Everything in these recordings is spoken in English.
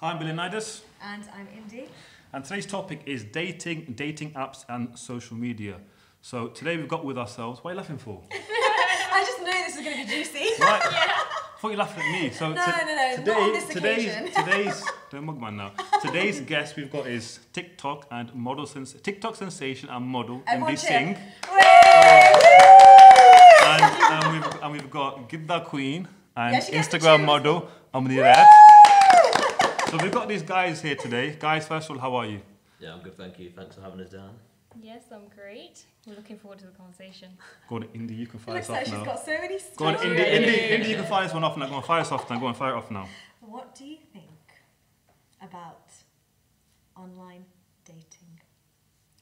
Hi, I'm Billanidus, And I'm Indi. and today's topic is dating, dating apps, and social media. So today we've got with ourselves. What are you laughing for? I just knew this was going to be juicy. Right. I thought you were laughing at me. So No, no, no, today, not on this today's, today's don't mug man now. Today's guest we've got is TikTok and model sens- TikTok sensation and model Everyone Indi. Singh, and, and we've and we've got Gidda Queen and Yeah, she gets to Instagram model Amani Reyat. So we've got these guys here today. Guys, first of all, how are you? Yeah, I'm good, thank you. Thanks for having us down. Yes, I'm great. We're looking forward to the conversation. Go on, Indi, you can It fire looks us like off she's now. got so many Go on, stories. Indi, Indi, Indi, you can fire this one off now. Go on, fire us off now. Go on, fire it off now. What do you think about online dating?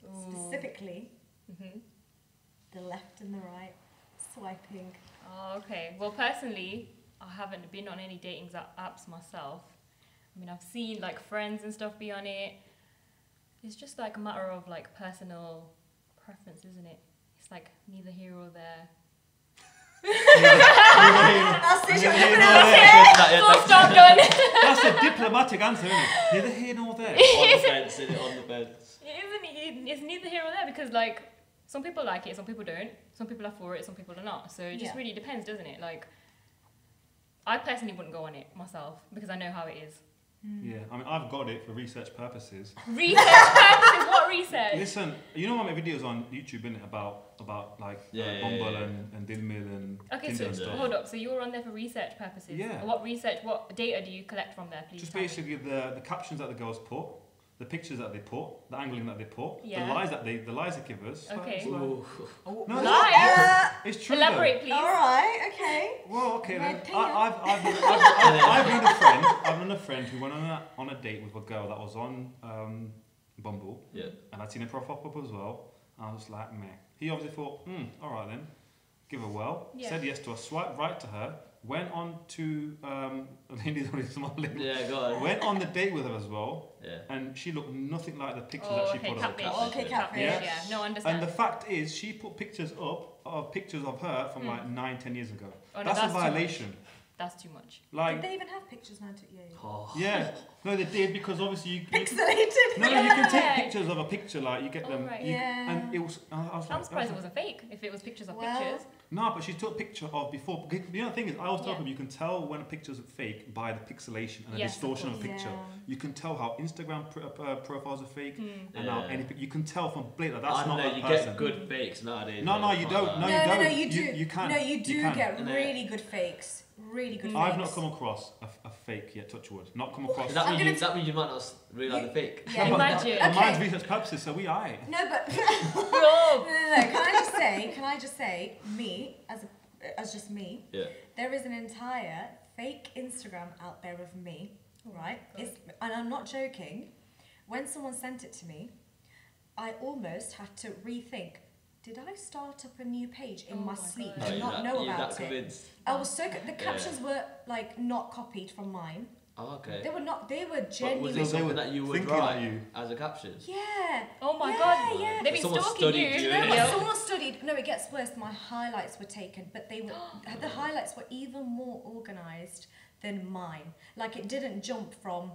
Specifically, hmm the left and the right, swiping. Oh, okay. Well, personally, I haven't been on any dating apps myself. I mean, I've seen like friends and stuff be on it. It's just like a matter of like personal preference, isn't it? It's like neither here or there. That's it, you're Yeah, looking no, at yeah. us. Full stop done. That's a diplomatic answer, isn't it? Neither here nor there. on the fence, in it, on the fence. It isn't. It's neither here or there because like some people like it, some people don't. Some people are for it, some people are not. So it just Yeah. really depends, doesn't it? Like, I personally wouldn't go on it myself because I know how it is. Yeah, I mean, I've got it for research purposes. Research purposes. What research? Listen, you know I make videos on YouTube innit, about about like Yeah, uh, yeah, Bumble yeah, yeah. and and Dilmil and Okay, Tinder so and stuff. hold up. So you're on there for research purposes. Yeah. What research? What data do you collect from there, please? Just tell me? basically the the captions that the girls put, the pictures that they put, the angling that they put, Yeah. the lies that they the lies they give us. Okay. like- Ooh. no, it's, Lies. Uh, it's true. Elaborate, please. all right, okay. Well, okay then. Red I, pink. I've, I've, I've, I've, I've known a friend. I've known a friend who went on a on a date with a girl that was on um, Bumble. Yeah. and I'd seen her profile pop up as well. And I was like, meh. He obviously thought, hmm, all right then, give her well. Yeah. Said yes to her, swiped right to her, went on to, um, Indi's already smiling. Yeah, go on. Went on the date with her as well, Yeah. and she looked nothing like the pictures Oh, that she okay, put up. catfish. catfish, Okay, yeah. catfish. Yeah. Yeah. No, And the fact is, she put pictures up of pictures of her from Hmm. like nine, ten years ago. Oh, no, that's, that's a violation. That's too much. Like, Did they even have pictures now? To, yeah, yeah. Oh. yeah, no, they did because obviously you. you Pixelated. no, no, you can take pictures of a picture, like you get them. Alright. you- Yeah. And it was. I I was I'm like, surprised I it was like, wasn't fake. If it was pictures of Well, pictures. No, but she took a picture of before. The other thing is, I always tell Yeah. people you can tell when a picture's fake by the pixelation and the Yes, distortion of a picture. Yeah. You can tell how Instagram pr- uh, profiles are fake, Hmm. and how Yeah. any you can tell from blade that that's I not don't know, a you person. get good fakes nowadays. No, no, you don't. No, No, you no, no, don't. you You- do. you can. No, you You do can. get uh, really good fakes. Really good I've fakes. not come across a, a fake yet. Touch wood. Not come across. Does that I'm mean, gonna you, that mean you might not realise You- the fake? Yeah, Imagine. But mine's Okay. research purposes, so we are. No, but Bro. no, no, no. Can I just say? Can I just say? Me as a, as just me. Yeah. There is an entire fake Instagram out there of me, right? God. It's, and I'm not joking. When someone sent it to me, I almost had to rethink. Did I start up a new page in Oh my my sleep God. No, and oh, not that, know you're about that it? convinced. I was so co- the Yeah. captions were like not copied from mine. Oh, okay. They were not. They were But was genuine. it they something were that you would thinking write you. as a caption? Yeah. Oh my Yeah, god. yeah. They've been Someone stalking studied you. you, No, Yeah. but Yeah. someone studied. No, it gets worse. My highlights were taken, but they were the highlights were even more organised than mine. Like it didn't jump from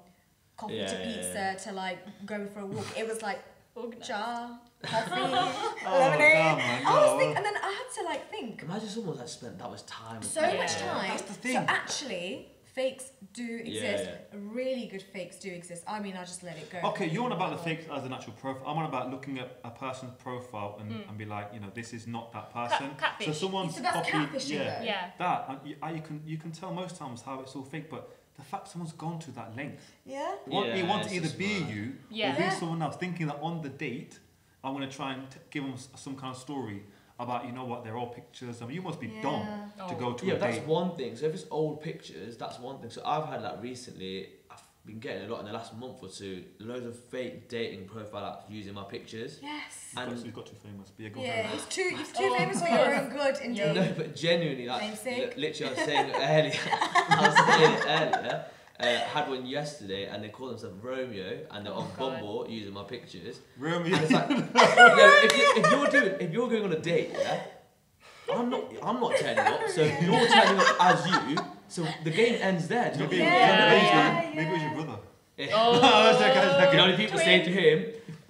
coffee Yeah, to yeah, pizza yeah. to like going for a walk. It was like Organised. jar, coffee, Oh, lemonade. damn, man, I was thinking, and then I had to like think Imagine someone that spent that much time. so Yeah. much time. That's the thing. So actually, fakes do exist. Yeah. Really good fakes do exist. I mean, I just let it go. Okay, you're on about the fakes as an actual profile. I'm on about looking at a person's profile and, and be like, you know, this is not that person. Hmm. catfish. So someone's So that's copied, catfishing, yeah, though. Yeah. that and you, I, you can you can tell most times how it's all fake, but the fact someone's gone to that length, Yeah. want, you want to either be mad. you Yeah. or be Yeah. someone else, thinking that on the date, I'm gonna try and t- give them some kind of story about you know what they're all pictures. I mean, you must be dumb Yeah. to Oh. go to a Yeah, that's date. one thing. So if it's old pictures, that's one thing. So I've had that recently. I've been getting a lot in the last month or two. Loads of fake dating profile apps using my pictures. Yes. You've got, And you've got too famous. Be a good Yeah, friend. it's too, it's too Oh, famous for God. your own good, indeed. Yeah. no, but genuinely, like literally, I was saying it earlier. I was saying it earlier. Uh, had one yesterday, and they call themselves Romeo, and they're Oh, on God. Bumble using my pictures. Romeo. And it's like, yeah, if, you, if you're doing, if you're going on a date, yeah, I'm not, I'm not turning up. So you're turning up as you. So the game ends there. Do you know what I Maybe, mean? Yeah, maybe, it was yeah, your- maybe it was your brother. Oh, It's okay, it's okay. You know, when people say to him,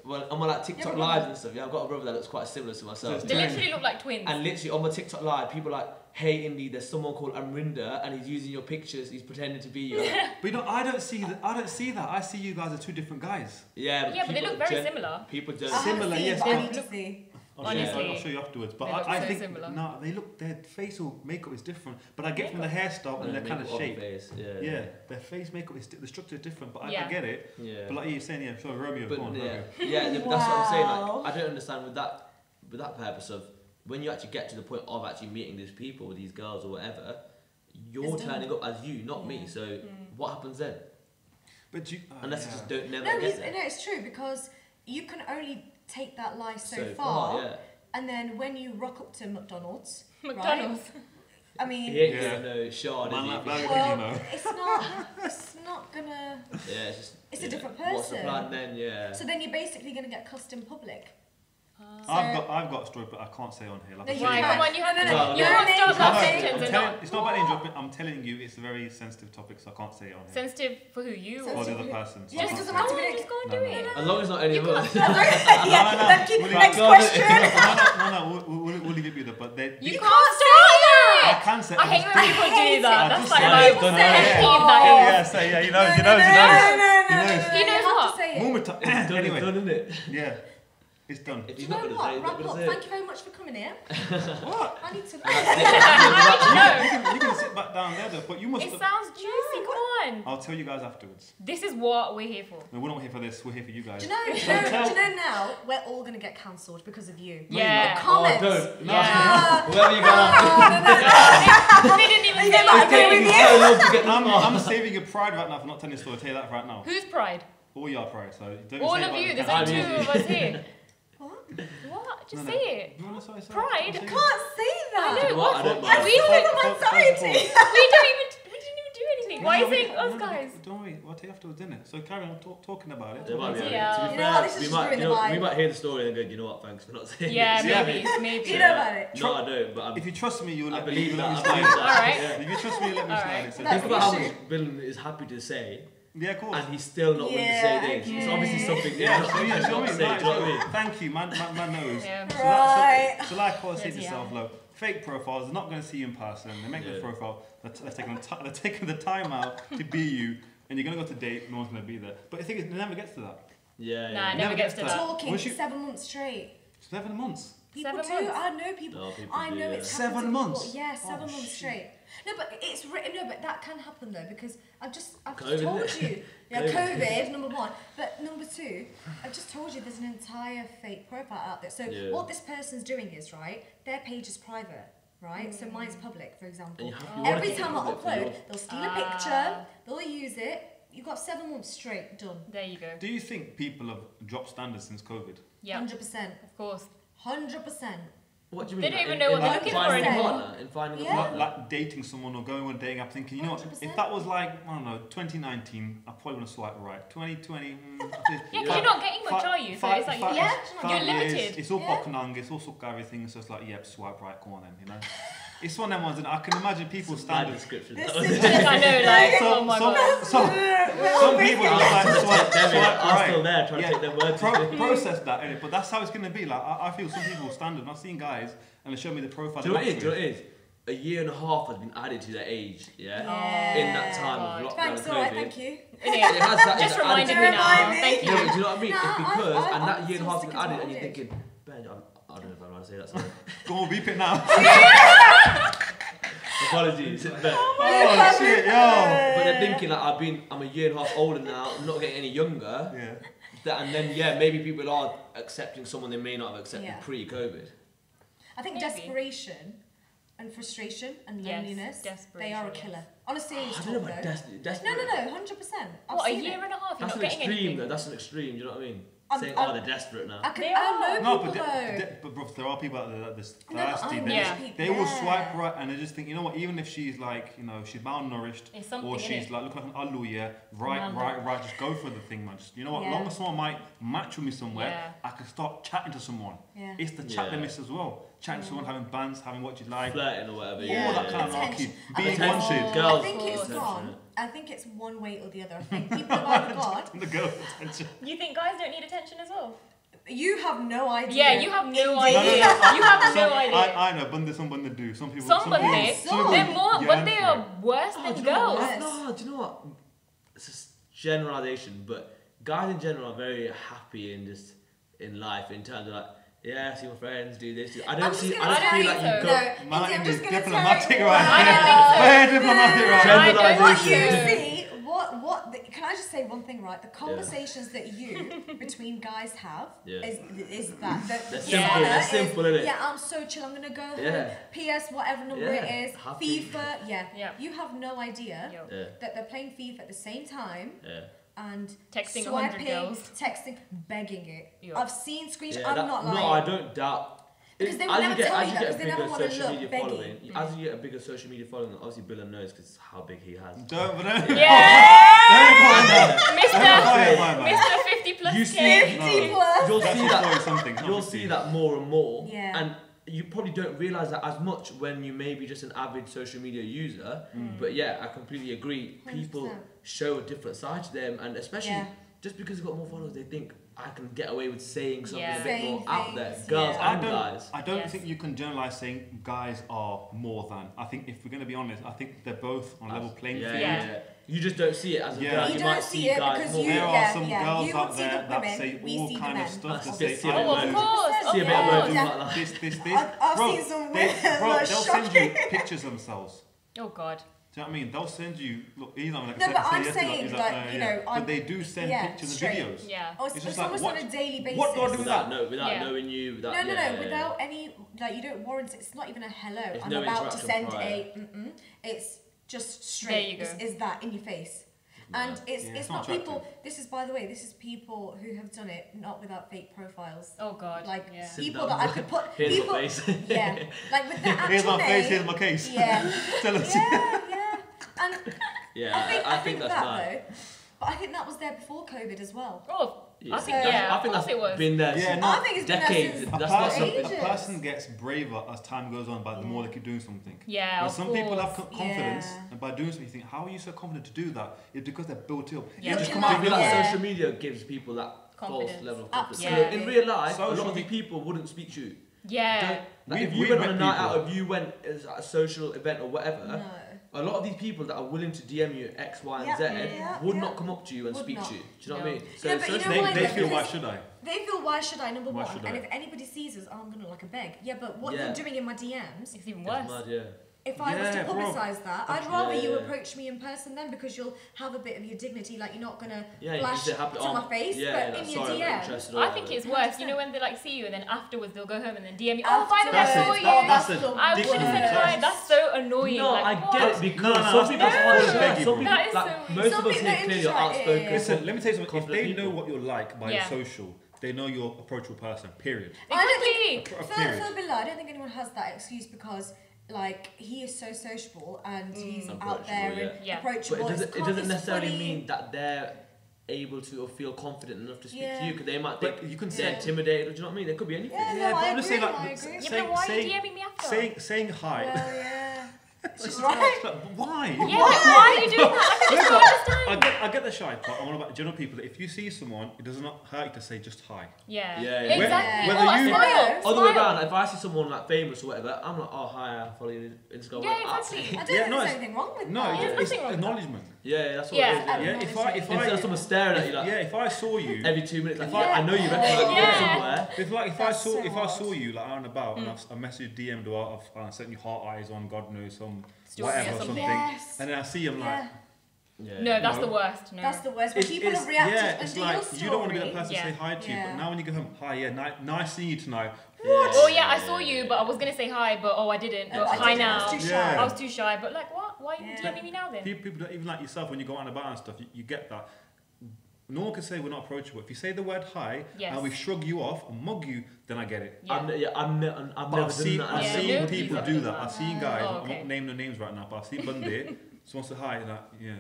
well, I'm on like TikTok but- lives and stuff. Yeah, I've got a brother that looks quite similar to myself. They literally look like twins. And literally on my TikTok live, people are like, hey Indi, there's someone called Amrinda and he's using your pictures, he's pretending to be you. But you know, I don't see that. I don't see that. I see you guys are two different guys. yeah, yeah, but they look very gen- similar. People I don't. haven't Similar, seen, yes, but I but- need to see. I'll show, you, I'll show you afterwards. But They look I, I so think similar. no, they look their facial makeup is different. But I get from the hairstyle and And their kind of makeup shape. face, Yeah. Yeah, their face makeup is the structure is different. But I, I get it. Yeah. But like you're saying, yeah, sure, Romeo, But go on, yeah, Romeo. yeah, th- that's what I'm saying. Like, I don't understand with that, with that purpose of when you actually get to the point of actually meeting these people, these girls or whatever, you're It's done. turning up as you, not me. So Mm. what happens then? But you, uh, Unless yeah. you just don't never No, get there. no, it's true because you can only take that lie so, so far, yeah. and then when you rock up to McDonald's, McDonald's. I mean, He ain't Yeah. gonna shard, Man is like well, you know. it's not, it's not gonna. Yeah, it's just. It's a yeah. different What's the person. plan then? Yeah. So then you're basically gonna get cussed in public. Ah. I've got, I've got a story, but I can't say on here. Like No, you said, Right, can't. come on, you have No, to. no, no, you no, have to no, start no, that no, sentence I'm and telling, not it's not about name dropping. I'm telling you, it's a very sensitive topic, so I can't say it on here. sensitive for who you So or or the other person. So Yeah, I it can't doesn't say to be just go and do it. As long as not any of us. yeah, no, no. thank you. Next question. no, no, no, no, we'll, we'll, we'll leave it with it. But they, You You can't can't start I that. can say. I hate when people do that. it. That's I like just like said it. Yeah. peeve that Yeah, is. yeah, say yeah. He knows. No, He no, knows. no, He no, no, He no, knows. no, no, He knows you have what? to say it. Moment to- It's done, anyway, done, isn't it? yeah, it's done. If Do you know gonna say, it, what? Wrap up. Thank you very much for coming here. What? I need to. No, You can, you can sit back down there, though. But you must. it sounds juicy. Come on. I'll tell you guys afterwards. This is what we're here for. No, we're not here for this. We're here for you guys. Do you know? Do you know, do you know now? We're all gonna get cancelled because of you. No, you're Yeah. not. Oh, Comments. don't. No. Yeah. Whoever you ah. go they didn't even say Yeah, It's I that. agree taking with so long to get I'm. I'm saving your pride right now for not telling the story. I'll tell you that right now. Whose pride? All your pride. So don't All say of you. There's camera. like two of us here. What? What? Just No, say it. No, no, sorry, sorry. Pride? I'm Can't say that. I know. What? I don't mind. We we were- from First- first of anxiety. We don't even. We didn't even do anything. Why are you we- saying us guys? Don't worry. We'll tell you afterwards, innit? So carry on talk, talking about it. There might be. Yeah. To be You know what, this fair, is we just might, you know, we might hear the story and go, you know what? Thanks for not saying. Yeah, this." Yeah. maybe, maybe. You know about it? No, I don't. But I'm, If you trust me, you'll let me, believe that. let I me believe slide. that. Alright. Yeah. If you trust me, you let me slide. Alright. It's That's Think about how much Bill is happy to say, Yeah, of course. and he's still not willing to Yeah, say things. It's obviously something. Yeah, he's so not- yeah, he's so I not mean, saying, like, do you know what I mean? thank you, man, man, man knows. Yeah. So, Right. that, so, so like I said Yes, to yeah. yourself, look, fake profiles, they're not going to see you in person. They make Yeah. the profile, they're, t- they're, taking the ti they're taking the time out to be you, and you're going to go to date, no one's going to be there. But the thing is, it never gets to that. Yeah, Nah, it never Never gets gets to to that. Talking you- seven months straight. Seven months. People Seven do. months? I know people. No, people I do, know yeah. it's Seven happened people. months? Yeah, seven Oh, months shit. straight. No, but it's written. No, but that can happen though because I've just I've COVID, just told you. Yeah, COVID. COVID number one, but number two, I've just told you there's an entire fake profile out there. So Yeah. what this person's doing is right. Their page is private. Right, so mine's public, for example. you have- you Every time I upload, your- they'll steal a Ah. picture, they'll use it. You've got seven months straight done. There you go. Do you think people have dropped standards since COVID? Yeah, Hundred percent. of course. Hundred percent. What do you They mean? don't even know in what they're like looking finding for a anymore. partner, in finding a Yeah. Like, partner. like dating someone or going on a dating app thinking, you know what, 100%. if that was like, I don't know, 2019, I probably want to swipe right. 2020, mm, Yeah, because you're not getting much, Fi- are you? So fi- it's like fi- Yeah, five you're years, limited. It's all Yeah. Bokanang, it's all suck everything, so it's like, yep, swipe right, go on then, you know? It's one of them ones and I can imagine people's Bad standards. description. This is it. I know, like, So- oh my some- god. some- Some people just like I'm swipe, still there, swipe I'm still there trying Yeah. to take their words. Pro- process that, innit? but that's how it's going to be. Like I, I feel some people's standard. I've seen guys and they show me the profile. Do you know what it is? Do you know what it is? A year and a half has been added to their age, yeah? Yeah. In that time God. of lockdown Thanks, and alright, COVID. thank you. It has that, Just it's reminded added me now. Thank you. but do you know what I mean? No, it's because, I- and I'm that year and a half sick is added, and you're thinking, Ben, I'm, I don't know if I'm allowed to say that. Sorry. Go on, beep it now. Apologies. Oh but, oh shit, yo. but they're thinking like I've been, I'm a year and a half older now. I'm not getting any younger. Yeah. That, and then yeah, maybe people are accepting someone they may not have accepted Yeah. pre-COVID. I think Maybe. desperation and frustration and Yes, loneliness, they are a killer. On a serious I don't know about though. des- desperate. No, no, no, hundred percent. What, a year and a half? You're That's not an getting extreme. anything. Though. That's an extreme. Do you know what I mean? I'm- Saying, I'm- oh, they're desperate now. I can. They I are. know No, people but, though. de- de- but bro, there are people out there that are just No, thirsty. they, Yeah. just, people, they will yeah. swipe right and they just think, you know what? Even if she's like, you know, she's malnourished or she's like looking like an alu, yeah, right, Remember. right, right. Just go for the thing, man. Just, you know what? Yeah. Long as someone might match with me somewhere, Yeah. I can start chatting to someone. Yeah. It's the chat they miss as well. Chatting to someone, having bands, having what you like, Flirting or whatever. Yeah. all that kind of Attention. Being wanted. Girls. I think it's Attention. gone. I think it's one way or the other. I think people have either got. the girl's attention. You think guys don't need attention as well? You have no idea. Yeah, you have no Indeed. idea. You have no idea. I, I know, bande some bande do. Some people. Some some bande, Yes, some they're more, yearn but they are worse Oh, than do you know girls. what? No, do you know what? It's a s- generalization, but guys in general are very happy in just in life in terms of like, yeah, see my friends do this. Do I don't I'm see. gonna I don't tell feel like you No, go. Izzy, Martin I'm just is gonna diplomatic tell you. right I don't think so. Very diplomatic right I don't What you see, what what? The, can I just say one thing, right? The conversations that you between guys have Yeah. is is that the They're the simple, sauna they're is, simple, innit? Yeah, I'm so chill. I'm gonna go home. Yeah. PS whatever number Yeah, it is. happy. FIFA. Yeah. Yeah. You have no idea Yo. Yeah, that they're playing FIFA at the same time yeah. And Texting 100 swiping, girls. texting, begging it. Yeah. I've seen screenshots. yeah I'm that- not no. I don't doubt. Because they would never you get, tell as you you that because they bigger never wanna social look media beggy. following, as you get a bigger social media following, obviously Billa knows because how big he has. Don't, but don't. Yeah, Don't Mr. call it my man. Mr. 50 plus You K. see- No. 50 plus. You'll see that. something. You'll see that more and more. Yeah. And you probably don't realize that as much when you may be just an avid social media user. Mm. But yeah, I completely agree. People 100%. show a different side to them, and especially Yeah. just because they've got more followers, they think I can get away with saying something Yeah. a bit Saying more out there. Girls yeah. And don't, guys. I don't Yes. think you can generalize saying guys are more than. I think if we're going to be honest, I think they're both on level playing yeah, field. yeah, yeah. You just don't see it as a Yeah. girl. You You, don't might see see it guys because more. you- There are some yeah. girls You would out see the there that women, say we all see kind of stuff. That's That say, oh, see a I bit Oh, of of course, See a of bit of course. like this, this, this. I've, I've seen some they, women bro, that are they'll send you shocking. pictures themselves. Oh God. Do you know what I mean? They'll send you. Look, he's not like No, but I'm yes, saying, he's like, uh, you yeah. know, I'm- but they do send yeah, pictures straight. and videos. Yeah. Or it's, It's it's just like, almost what- on a daily basis. what do I do with that? No, without Yeah. knowing you, without No, no, yeah, no. yeah, yeah. Without any, like, you don't warrant. It's not even a hello. It's I'm no about to send prior. a. Mm-mm. It's just straight. There you go. Is, is that in your face? And it's Yeah, it's, it's not not people. This is by the way. This is people who have done it not without fake profiles. Oh God. Like yeah. People that I could put. Here's people. my face. Yeah. Like with the actual Here's my name. face. Here's my case. Yeah. Tell us. yeah, yeah. And yeah, I think, I, think, that's that mad. though. But I think that was there before COVID as well. Oh, Yeah. I think So- yeah. I think course that's it was. been there Yeah, since no. I think it's been there decades. since A That's not person, something. a person gets braver as time goes on, but the more they keep doing something. Yeah. And of some people have confidence, Yeah. and by doing something, you think, how are you so confident to do that? It's because they're built up. Yeah. You just Looking come out I and feel be like like, Yeah. social media gives people that false Confidence. level of confidence. Absolutely. In real life, a lot of me- these people wouldn't speak to you. Yeah. Don't- like We- if you we went on a night people. out, if you went as a social event or whatever, No. A lot of these people that are willing to DM you X, Y, and Yeah, Z yeah, would yeah. not come up to you and Would speak not. to you. Do you know No. what I mean? So Yeah, but you know they, what, they feel, why should I? They feel why should I number Why one, should and I? if anybody sees us, oh, I'm gonna like a beg. Yeah, but what Yeah. you're doing in my DMs, It's even It's worse. mad, yeah. If I was to publicise that, I'd Yeah, rather you yeah. approach me in person then because you'll have a bit of your dignity. Like you're not gonna Yeah, flash just to my face, yeah, but yeah, in your sorry, I'm DM. I think it's worse. You know when they like see you and then afterwards they'll go home and then DM you. Oh, by the way, I That's saw you. That's. I should have said That's- hi. That's so annoying. No, like, I get it because No, no, some people are what shy. Peggy Some bro. people, That is like, so most of us here are clearly are outspoken. Listen, let me tell you something. If they know what you're like by Yeah. social, they know you're approachable person. Period. I don't Exactly. A For, period. for Bilal, I don't think anyone has that excuse because like he is so sociable and mm. he's out there Approachable, and yeah. But approachable. it doesn't, it doesn't necessarily funny. mean that they're able to or feel confident enough to speak Yeah. to you because they might think you can they're Yeah. intimidated. Do you know what I mean? There could be anything. Yeah, Yeah, no, but I I'm just agree. saying, like, agree. Yeah, Saying- but why are you DMing me after? Saying saying hi. Well, yeah. Right. but why? yeah, like, why are you doing that? I just don't I get, I get the shy part. I want about general people that if you see someone, it does not hurt you to say just hi. Yeah. Yeah, yeah. Exactly. Whether oh, you- smile. Other way around, if I see someone like famous or whatever, I'm like, oh hi, I follow you on Instagram. Yeah, I'll exactly. say- I don't Yeah, think no, there's it's- anything wrong with No, that. Yeah, it's, there's it's wrong with that. acknowledgement. Yeah, yeah, that's what Yeah. it is. Yeah. Yeah, if I if I Instead of someone staring at you like yeah if I saw you every two minutes, like If I- I know you recognise me Yeah. from somewhere. If like if I saw so if I hard. saw you like out and about and Mm. I've, I messaged DM'd or I've, I've sent you heart eyes on God knows some Story whatever or something. something, Yes. and then I see him like Yeah. Yeah. No, that's No. the worst. No. That's the worst. When it's, people it's, have reacted yeah and it's like your story. you don't want to be that person to say hi to you but now when you go home hi yeah ni- nice seeing you tonight Oh yeah, I saw you, but I was gonna say hi, but oh I didn't. But I hi didn't, I now. was too shy. Yeah. I was too shy. But like, what? Why are you Yeah. DMing me now then? people, people don't, even like yourself when you go out and about and stuff you, you get that no one can say we're not approachable if you say the word hi Yes. and we shrug you off and mug you then I get it Yeah. I'm, yeah, I'm, I'm, I've never I've seen, that. I've Yeah, seen no, people do that. I've seen ah. guys. Oh, I'm not naming the names right now, but I've seen Bundy. someone say hi, and I, yeah.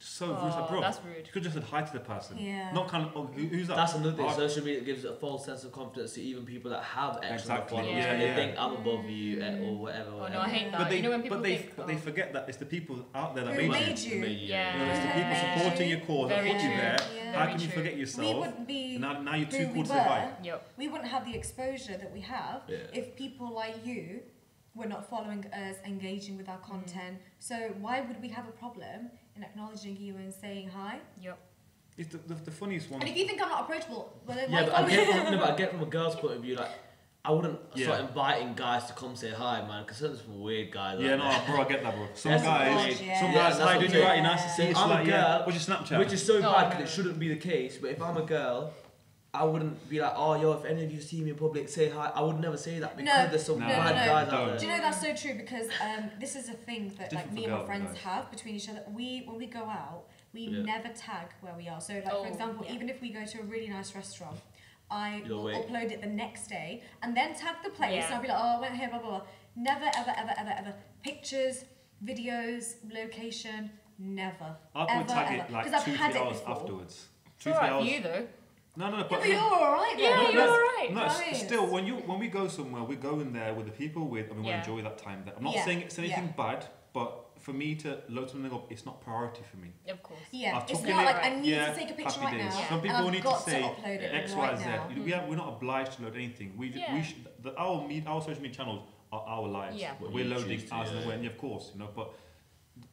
So rude. It's like, Oh, bro, that's rude. you could just said hi to the person. Yeah. Not kind of, oh, who, who's that? That's another thing. Oh, Social media gives a false sense of confidence to even people that have extra Exactly. followers, Yeah, and they think I'm above you eh, or whatever. Oh no, I hate that. but they, you know when people but they, think, but oh, they forget that it's the people out there that Who made, made you. you? Made you, Yeah. You know, it's the people Yeah. supporting your cause that Very put you true. there. Yeah. How Very can you true. forget we yourself? wouldn't be And now, now you're too cool to say Yep. we wouldn't have the exposure that we have if people like you were not following us, engaging with Mm. our content. So why would we have a problem in acknowledging you and saying hi? Yep. It's the, the, the funniest one. And if you think I'm not approachable, well then Yeah, why but I get from, no, but I get from a girl's point of view, like I wouldn't Yeah. start inviting guys to come say hi, man, because there's some weird guys. yeah, no, there. bro, I get that, bro. Some That's guys, weird. Yeah. some guys, that's hi, what doing you right, saying. nice to see you. I'm a like, yeah, girl, what's your Snapchat? Which is so No, bad no. because it shouldn't be the case. But if I'm a girl, I wouldn't be like, oh, yo, if any of you see me in public, say hi. I would never say that because No, there's some no, bad no, no. guys out Don't. there. Do you know that's so true because um, this is a thing that like me and my friends guys. have between each other. We when we go out, we Yeah. never tag where we are. So like Oh, for example, yeah. even if we go to a really nice restaurant, I You'll will wait. upload it the next day and then tag the place. Yeah. And I'll be like, oh, I went here, blah blah blah. Never ever ever ever ever pictures, videos, location. Never. I'll ever, probably tag ever. it like 'Cause I've two, had three it hours before. afterwards. It's Two, three hours. you though. No, no, no. Yeah, But but you're alright then. Yeah, no, you're no, alright. No, Right. still, when you when we go somewhere, we go in there with the people with, and we Yeah. want enjoy that time there. I'm not Yeah, saying it's anything yeah. bad, but for me to load something up, it's not priority for me. Of course. Yeah, I've it's taken not it- like I need yeah, to take a picture happy right days. now. Yeah. Some people and I've need got to say upload it X, right Y, Z. now. We mm-hmm. are, we're not obliged to load anything. We, Yeah. we should, the, our, med, our social media channels are our lives. Yeah. What We're loading choose as and when, yeah, of course, you know. But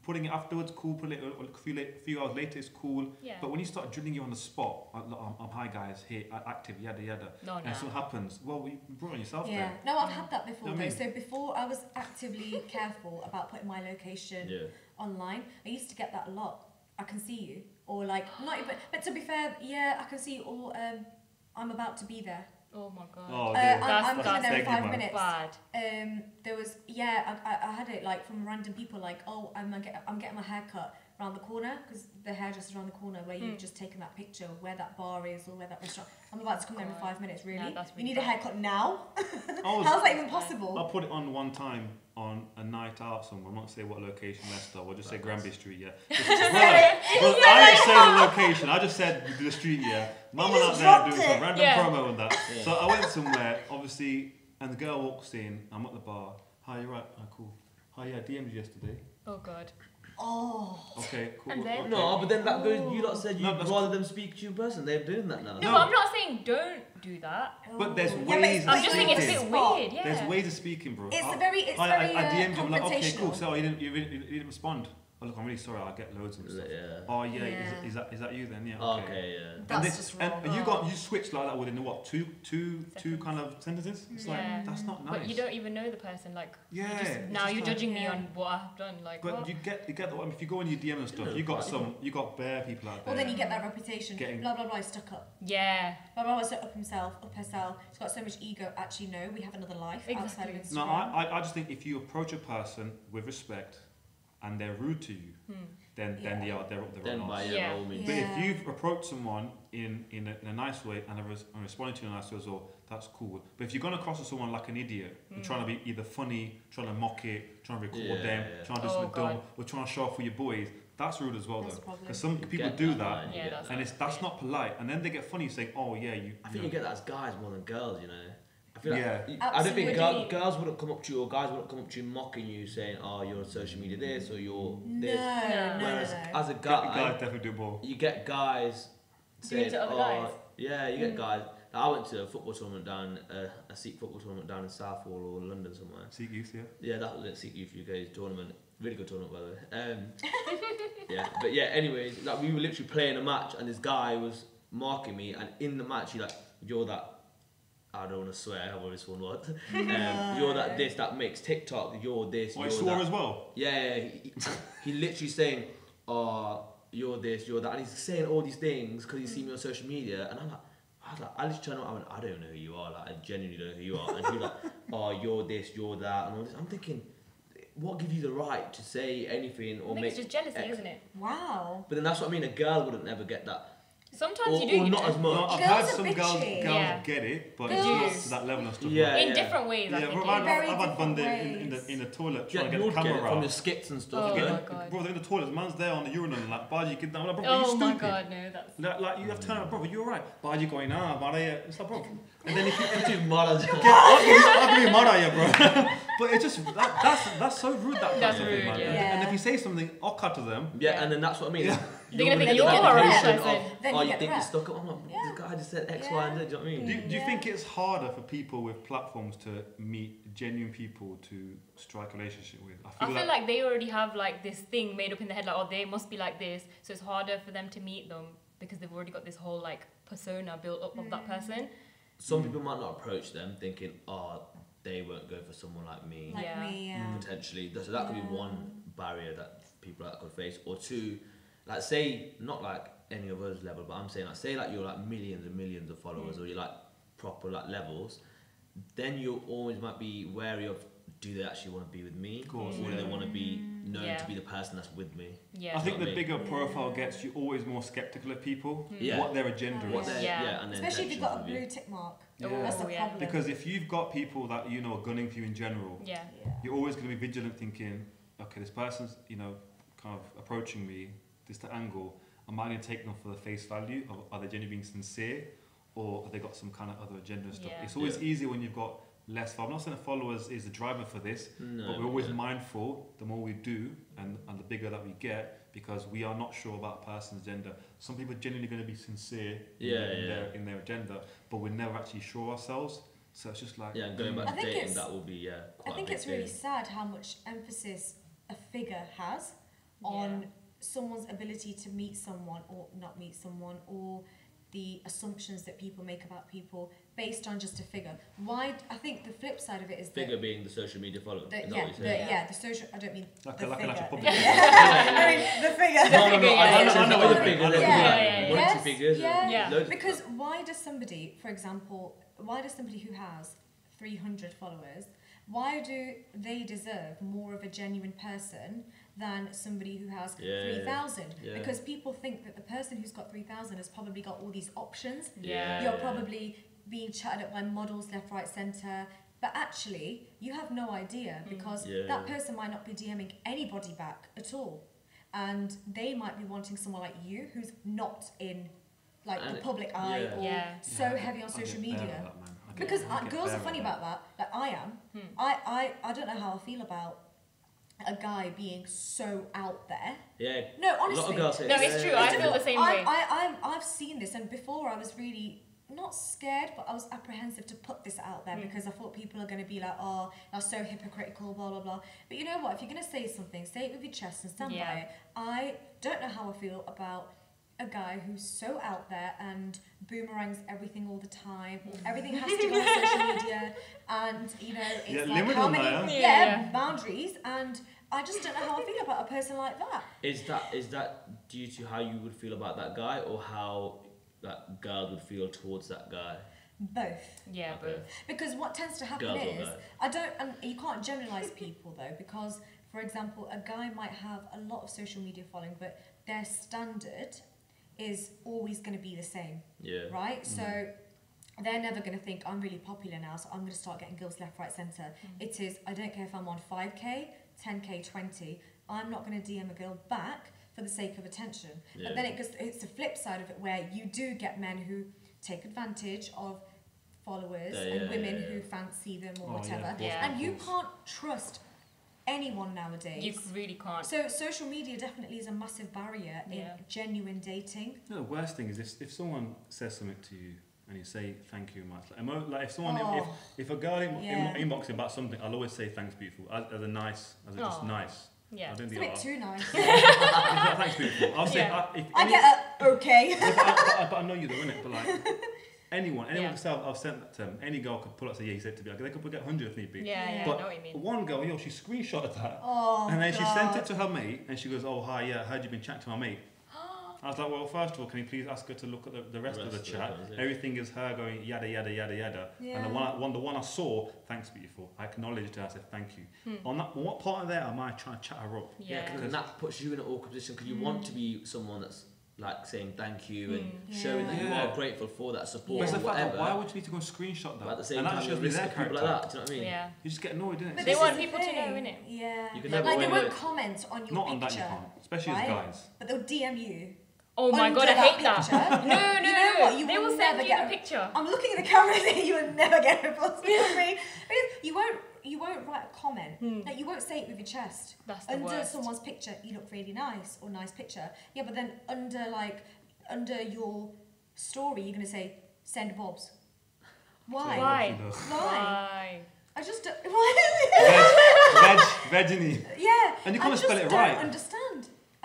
putting it afterwards, cool. Putting it a few, late, few hours later is cool. Yeah. But when you start drilling you on the spot, uh, look, I'm, I'm hi guys, here, active, yada yada, No, no. and so happens. Well, you brought on yourself Yeah, there. no, I've had that before I though. mean- So before I was actively careful about putting my location Yeah. online, I used to get that a lot. I can see you, or like not even. But to be fair, yeah, I can see you, or um, I'm about to be there. Oh my god. Oh, Uh. I'm, That's- I'm that's there in five man. minutes. Bad. Um, there was yeah, I, I, I had it like from random people like, oh, I'm gonna get, I'm getting my hair cut around the corner because the hairdresser's around the corner where you've Mm. just taken that picture of where that bar is or where that restaurant. I'm about to come there in five minutes. Really? Yeah, that's you really need a haircut now? I was- How's that even possible? I put it on one time on a night out somewhere. I'm not say what location, Leicester. We'll just say Granby Street, yeah. Just- well, well, I didn't say the location. I just said the street, yeah. Mama You out just there dropped doing some random Yeah. promo and that. Yeah. So I went somewhere, obviously, and the girl walks in. I'm at the bar. Hi, you right? Ah, cool. Hi, yeah, I DM'd you yesterday. Oh god. Oh. Okay, cool. And then- okay. No, but then that goes. You lot said you No, would that's- rather them speak to you in person. They're doing that now. No, No. but I'm not saying don't do that. But there's ways but it's of I'm just saying it's a speaking. bit weird. Yeah. There's ways of speaking, bro. It's I, a very, it's I, very I, I uh, DM'd you, I'm like, okay, cool. confrontational. So you didn't, you, didn't, you didn't respond. Oh, look, I'm really sorry. I get loads of stuff. Yeah. Oh yeah, Yeah. Is, is that is that you then? Yeah. Oh, Okay. okay, yeah. And, That's this, just and, wrong. and you got you switched like that within what two two two Seconds. kind of sentences. It's Yeah. like that's not nice. But you don't even know the person. Like Yeah. you just, now just you're like- judging me on what I've done. Like But what? you get you get the, I mean, if you go on your DM and stuff, you got some you got bare people out there. Well, then you get that reputation. Getting- Blah blah blah. Stuck up. yeah. Blah blah blah. So up himself, up herself. He's got so much ego. Actually, no. We have another life outside of Exactly. Instagram. No, I, I I just think if you approach a person with respect and they're rude to you, Hmm. then then they are they're they're Then on by yeah, Yeah. all means. But Yeah. if you've approached someone in, in, a, in a nice way and have res- and responded to you in a nice way as well, that's cool. But if you're going across to someone like an idiot and Mm. trying to be either funny, trying to mock it, trying to record Yeah, them, yeah. trying to do Oh, something dumb, God. or trying to show off for your boys, that's rude as well That's though. Because some You people do that, that, man, Yeah, get that's and it's that's not polite. And then they get funny saying, "Oh yeah, you." I you think know. you get that as guys more than girls, you know. I feel like Yeah. you- I don't think girl, girls wouldn't come up to you or guys wouldn't come up to you mocking you saying, "Oh, you're on social media this or you're No, this." no, no, Whereas no. as a guy, Guys guy, definitely do more. you get guys saying, to other "Oh, guys? yeah, you get Mm. guys." I went to a football tournament down, uh, a Sikh football tournament down in Southall or London somewhere. See you, yeah. Yeah, that was a Sikh Youth UK tournament. Really good tournament, by the way. Um, yeah, but yeah. Anyways, like we were literally playing a match, and this guy was marking me, and in the match, he like, "You're that." I don't want to swear. I've always sworn what. Um, you're that this that makes TikTok. You're this. Oh, you're he swore that. as well. Yeah, yeah, yeah. He, he literally saying, "Oh, you're this, you're that," and he's saying all these things because he see me on social media, and I'm like, I was like, I literally turned around, I went, I don't know who you are, like, I genuinely don't know who you are, and he was like, "Oh, you're this, you're that," and all this. I'm thinking, what gives you the right to say anything I or think make? it's just jealousy, X- isn't it? Wow. But then that's what I mean. A girl wouldn't never get that. Sometimes or, you do. or you not know. as No, much. I've Girls had some girls, bitchy. girls Yeah. get it, but Girls- it's not to that level of stuff. Yeah, in yeah. different ways, I Yeah, think. bro, it I've. Very I've had fun different there in, in the in the toilet Yeah, trying to get would the get camera it from out. your skits and Oh stuff. Get my yeah. the- God. Bro, they're in the toilet. Man's there on the urinal and like, Baji, get down. Like, bro, are you Oh my god, no, that's. Like, like you have to turn around, bro. You're alright. Baji going, nah, Maraya. It's like, bro. And then if you, if you Too mad as- get ugly, ugly Maraya, bro. but it's just that, that's that's so rude. That That's kind of thing, rude, man. yeah. And, and if you say something oka to them, Yeah, and then that's what I mean. Yeah. They're gonna think you're get a the rude person. of, oh, you oh, you think you're stuck up. I'm like, Yeah. this guy just said X, Y, and Z. Do you know what I mean? do, do you Yeah. think it's harder for people with platforms to meet genuine people to strike a relationship with? I feel like they already have like this thing made up in their head, like oh they must be like this, so it's harder for them to meet them because they've already got this whole like persona built up of that mm. person. Some people might not approach them thinking, oh, they won't go for someone like me. Like Yeah. me, yeah. potentially. So that could be one barrier that people like could face, or two, like say not like any of us level, but I'm saying like say like you're like millions and millions of followers, mm. or you're like proper like levels, then you always might be wary of do they actually want to be with me, Of course, or do they want mm, to be known Yeah. to be the person that's with me? Yeah. I think the I mean. bigger profile Yeah. gets, you're always more skeptical of people, mm. Yeah. what their agenda Oh, What is. their Yeah. yeah, and Especially if you've got a blue you. tick mark. Yeah. That's the Oh, problem. Because if you've got people that you know are gunning for you in general, yeah. yeah. you're always going to be vigilant, thinking, okay, this person's you know kind of approaching me, this the angle. Am I going to take them for the face value? Or are they genuinely being sincere, or have they got some kind of other agenda and stuff? Yeah. It's always Yeah. easier when you've got less. I'm not saying followers is the driver for this, No, but we're always yeah. mindful the more we do and, and the bigger that we get because we are not sure about a person's agenda. Some people are genuinely going to be sincere in, Yeah, their, in, yeah. Their, in their agenda, but we're never actually sure ourselves. So it's just like Yeah, going back I to think dating, it's- that will be yeah. Quite I think a big it's really thing. sad how much emphasis a figure has on Yeah. Someone's ability to meet someone or not meet someone or the assumptions that people make about people based on just a figure. Why? I think the flip side of it is Figure that. being the social media follower. that is that yeah, the, you're yeah, the social. I don't mean like the a, like an figure. actual public. I mean the figure. No, no, no. Yeah, I yeah, don't know I know the what you figures. Yeah, yeah, yeah. monetary Yes, figures. yeah. Yeah. Because why does somebody, for example, why does somebody who has 300 followers, why do they deserve more of a genuine person than somebody who has Yeah, 3,000? yeah. Because people think that the person who's got 3,000 has probably got all these options. Yeah. You're probably being chatted up by models left, right, centre. But actually, you have no idea Mm. because Yeah. that person might not be DMing anybody back at all. And they might be wanting someone like you who's not in like And the it- public eye yeah. or Yeah. so Yeah, heavy on social media. that, man. I get- Because I uh, girls are funny of about that. Like I am. Hmm. I, I, I don't know how I feel about a guy being so out there. Yeah. No, A lot honestly. of girls say No, it's true. yeah, I yeah. feel the same I, way. I, I'm, I've seen this, and before I was really not scared, but I was apprehensive to put this out there Mm. because I thought people are going to be like, oh, you're so hypocritical, blah, blah, blah. But you know what? If you're going to say something, say it with your chest and stand Yeah. by it. I don't know how I feel about a guy who's so out there and boomerangs everything all the time. Mm. Everything has to go on social media, and you know, it's Yeah, like limit how many that, yeah. yeah, Yeah. boundaries, and I just don't know how I feel about a person like that. Is that is that due to how you would feel about that guy, or how that girl would feel towards that guy? Both. yeah, Okay. both. Because what tends to happen Girls is? I don't, and you can't generalize people though, because for example, a guy might have a lot of social media following, but their standard is always going to be the same, Yeah. right? Mm. So they're never going to think I'm really popular now, so I'm going to start getting girls left, right, center. It is I don't care if I'm on 5k, 10k, 20. I'm not going to DM a girl back for the sake of attention. Yeah. But then it goes, it's the flip side of it where you do get men who take advantage of followers Yeah, and yeah, women yeah, yeah. who fancy them or Oh, whatever. of course, And you can't trust anyone nowadays. You really can't. so social media definitely is a massive barrier in genuine dating. No, the worst thing is if, if someone says something to you and you say thank you much, like, like if someone Oh. if, if a girl in, Yeah. in, inbox about something, I'll always say thanks beautiful as, as a nice, as a just Aw. nice. yeah. I don't It's a think bit too nice. Thanks beautiful. I'll say Yeah. I, if I get a okay. Yeah, but, I, but, I, but I know you though, innit? But like anyone, anyone Yeah. could say I've, I've sent that to them. Any girl could pull up and say yeah, he said to me. Like, they could get hundred if need be. Yeah, yeah, But I know what you mean. One girl, yo, she screenshotted that. Oh, And then she sent it to her mate, and she goes, "Oh hi, yeah, I heard you've been chatting to my mate." I was like, "Well, first of all, can you please ask her to look at the, the rest of the rest of chat? it, yeah. Everything is her going yada yada yada yada." Yeah. And the one, I, one, the one I saw, thanks beautiful. I acknowledged her. I said, "Thank you." Hmm. On that, what part of there am I trying to chat her up? Yeah, Yeah. because then that puts you in an awkward position because you want to be someone that's like saying thank you and Mm. showing that you Yeah. are grateful for that support it's or the fact that whatever. why would you need to go and screenshot that? but at the same and time, shows you're me their people like that. Do you know what I mean? Yeah. You just get annoyed, innit? But They want is the people to know, innit? Yeah. You can like never they won't it. comment on your Not on that you can't, especially right? as guys. but they'll DM you. Oh my god, I hate that. picture, No, no, you know what? You they will will never you get the a- picture. I'm looking at the camera saying you will never get a response from me. Because you won't you won't write a comment. Hmm. Like you won't say it with your chest. That's the under worst. someone's picture, you look really nice or nice picture. Yeah, but then under like under your story, you're gonna say send bobs. Why? Why? Why? Why? I just don't, why? Veg, veg, vegini. yeah. And you can't spell it right. understand.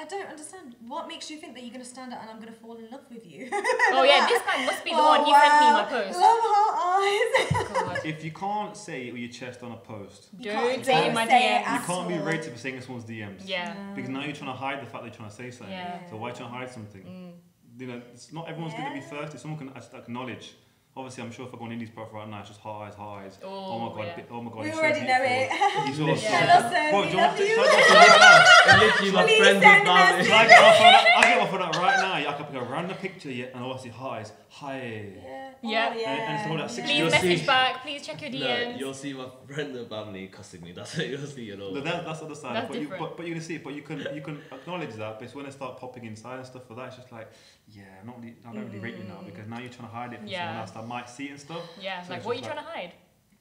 I don't understand. What makes you think that you're gonna stand out and I'm gonna fall in love with you? Oh yeah, this guy must be the Oh, one. He sent me my post. Love heart eyes. If you can't say it with your chest on a post, You Don't can't- say it in don't my say DMs. you can't be rated for saying someone's DMs. Yeah. Because now you're trying to hide the fact that you're trying to say something. Yeah. So why are you trying to hide something? Mm. You know, it's not everyone's going to be Yeah. thirsty. Someone can just acknowledge. Obviously, I'm sure if I go on Indi's profile right now, it's just hot eyes, hot eyes. Oh, my god, yeah. oh my god. We already so know it. He's Yeah. awesome. Tell us, uh, Bro, do you want love to you. should I go for that And my Please friends with Bali. now? Should I get off on that? I'll get off on that right now. I can pick a random picture yeah, and obviously hot eyes. Hi. Yeah. Yeah. Oh, yeah. And- and it's all that six yeah. Please You'll message see- back. Please check your DMs. No, DMs. you'll see my friends and family cussing me. That's what you'll see, you know. No, that, that's the side. That's but, you, different. but, but you're gonna see it. But you can you can acknowledge that. But it's when they start popping inside and stuff for that, it's just like, yeah, I'm not really, I don't really rate you now because now you're trying to hide it from Yeah. someone else that might see it and stuff. yeah, So like what are you just trying to hide?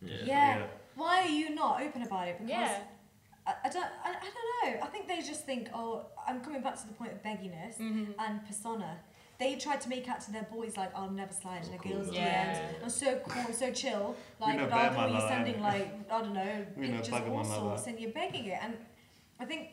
yeah. Yeah. Yeah. Why are you not open about it? Because Yeah. I, I don't. I, I don't know. I think they just think, oh, I'm coming back to the point of begginess Mm-hmm. and persona. They tried to make out to their boys like, oh, I'll never slide in a Oh, cool. girl's Yeah. DMs. I'm so cool, so chill. We Like, know but bear other man you're like sending like, I don't know, We pictures, bag of all sorts, and you're begging it. And I think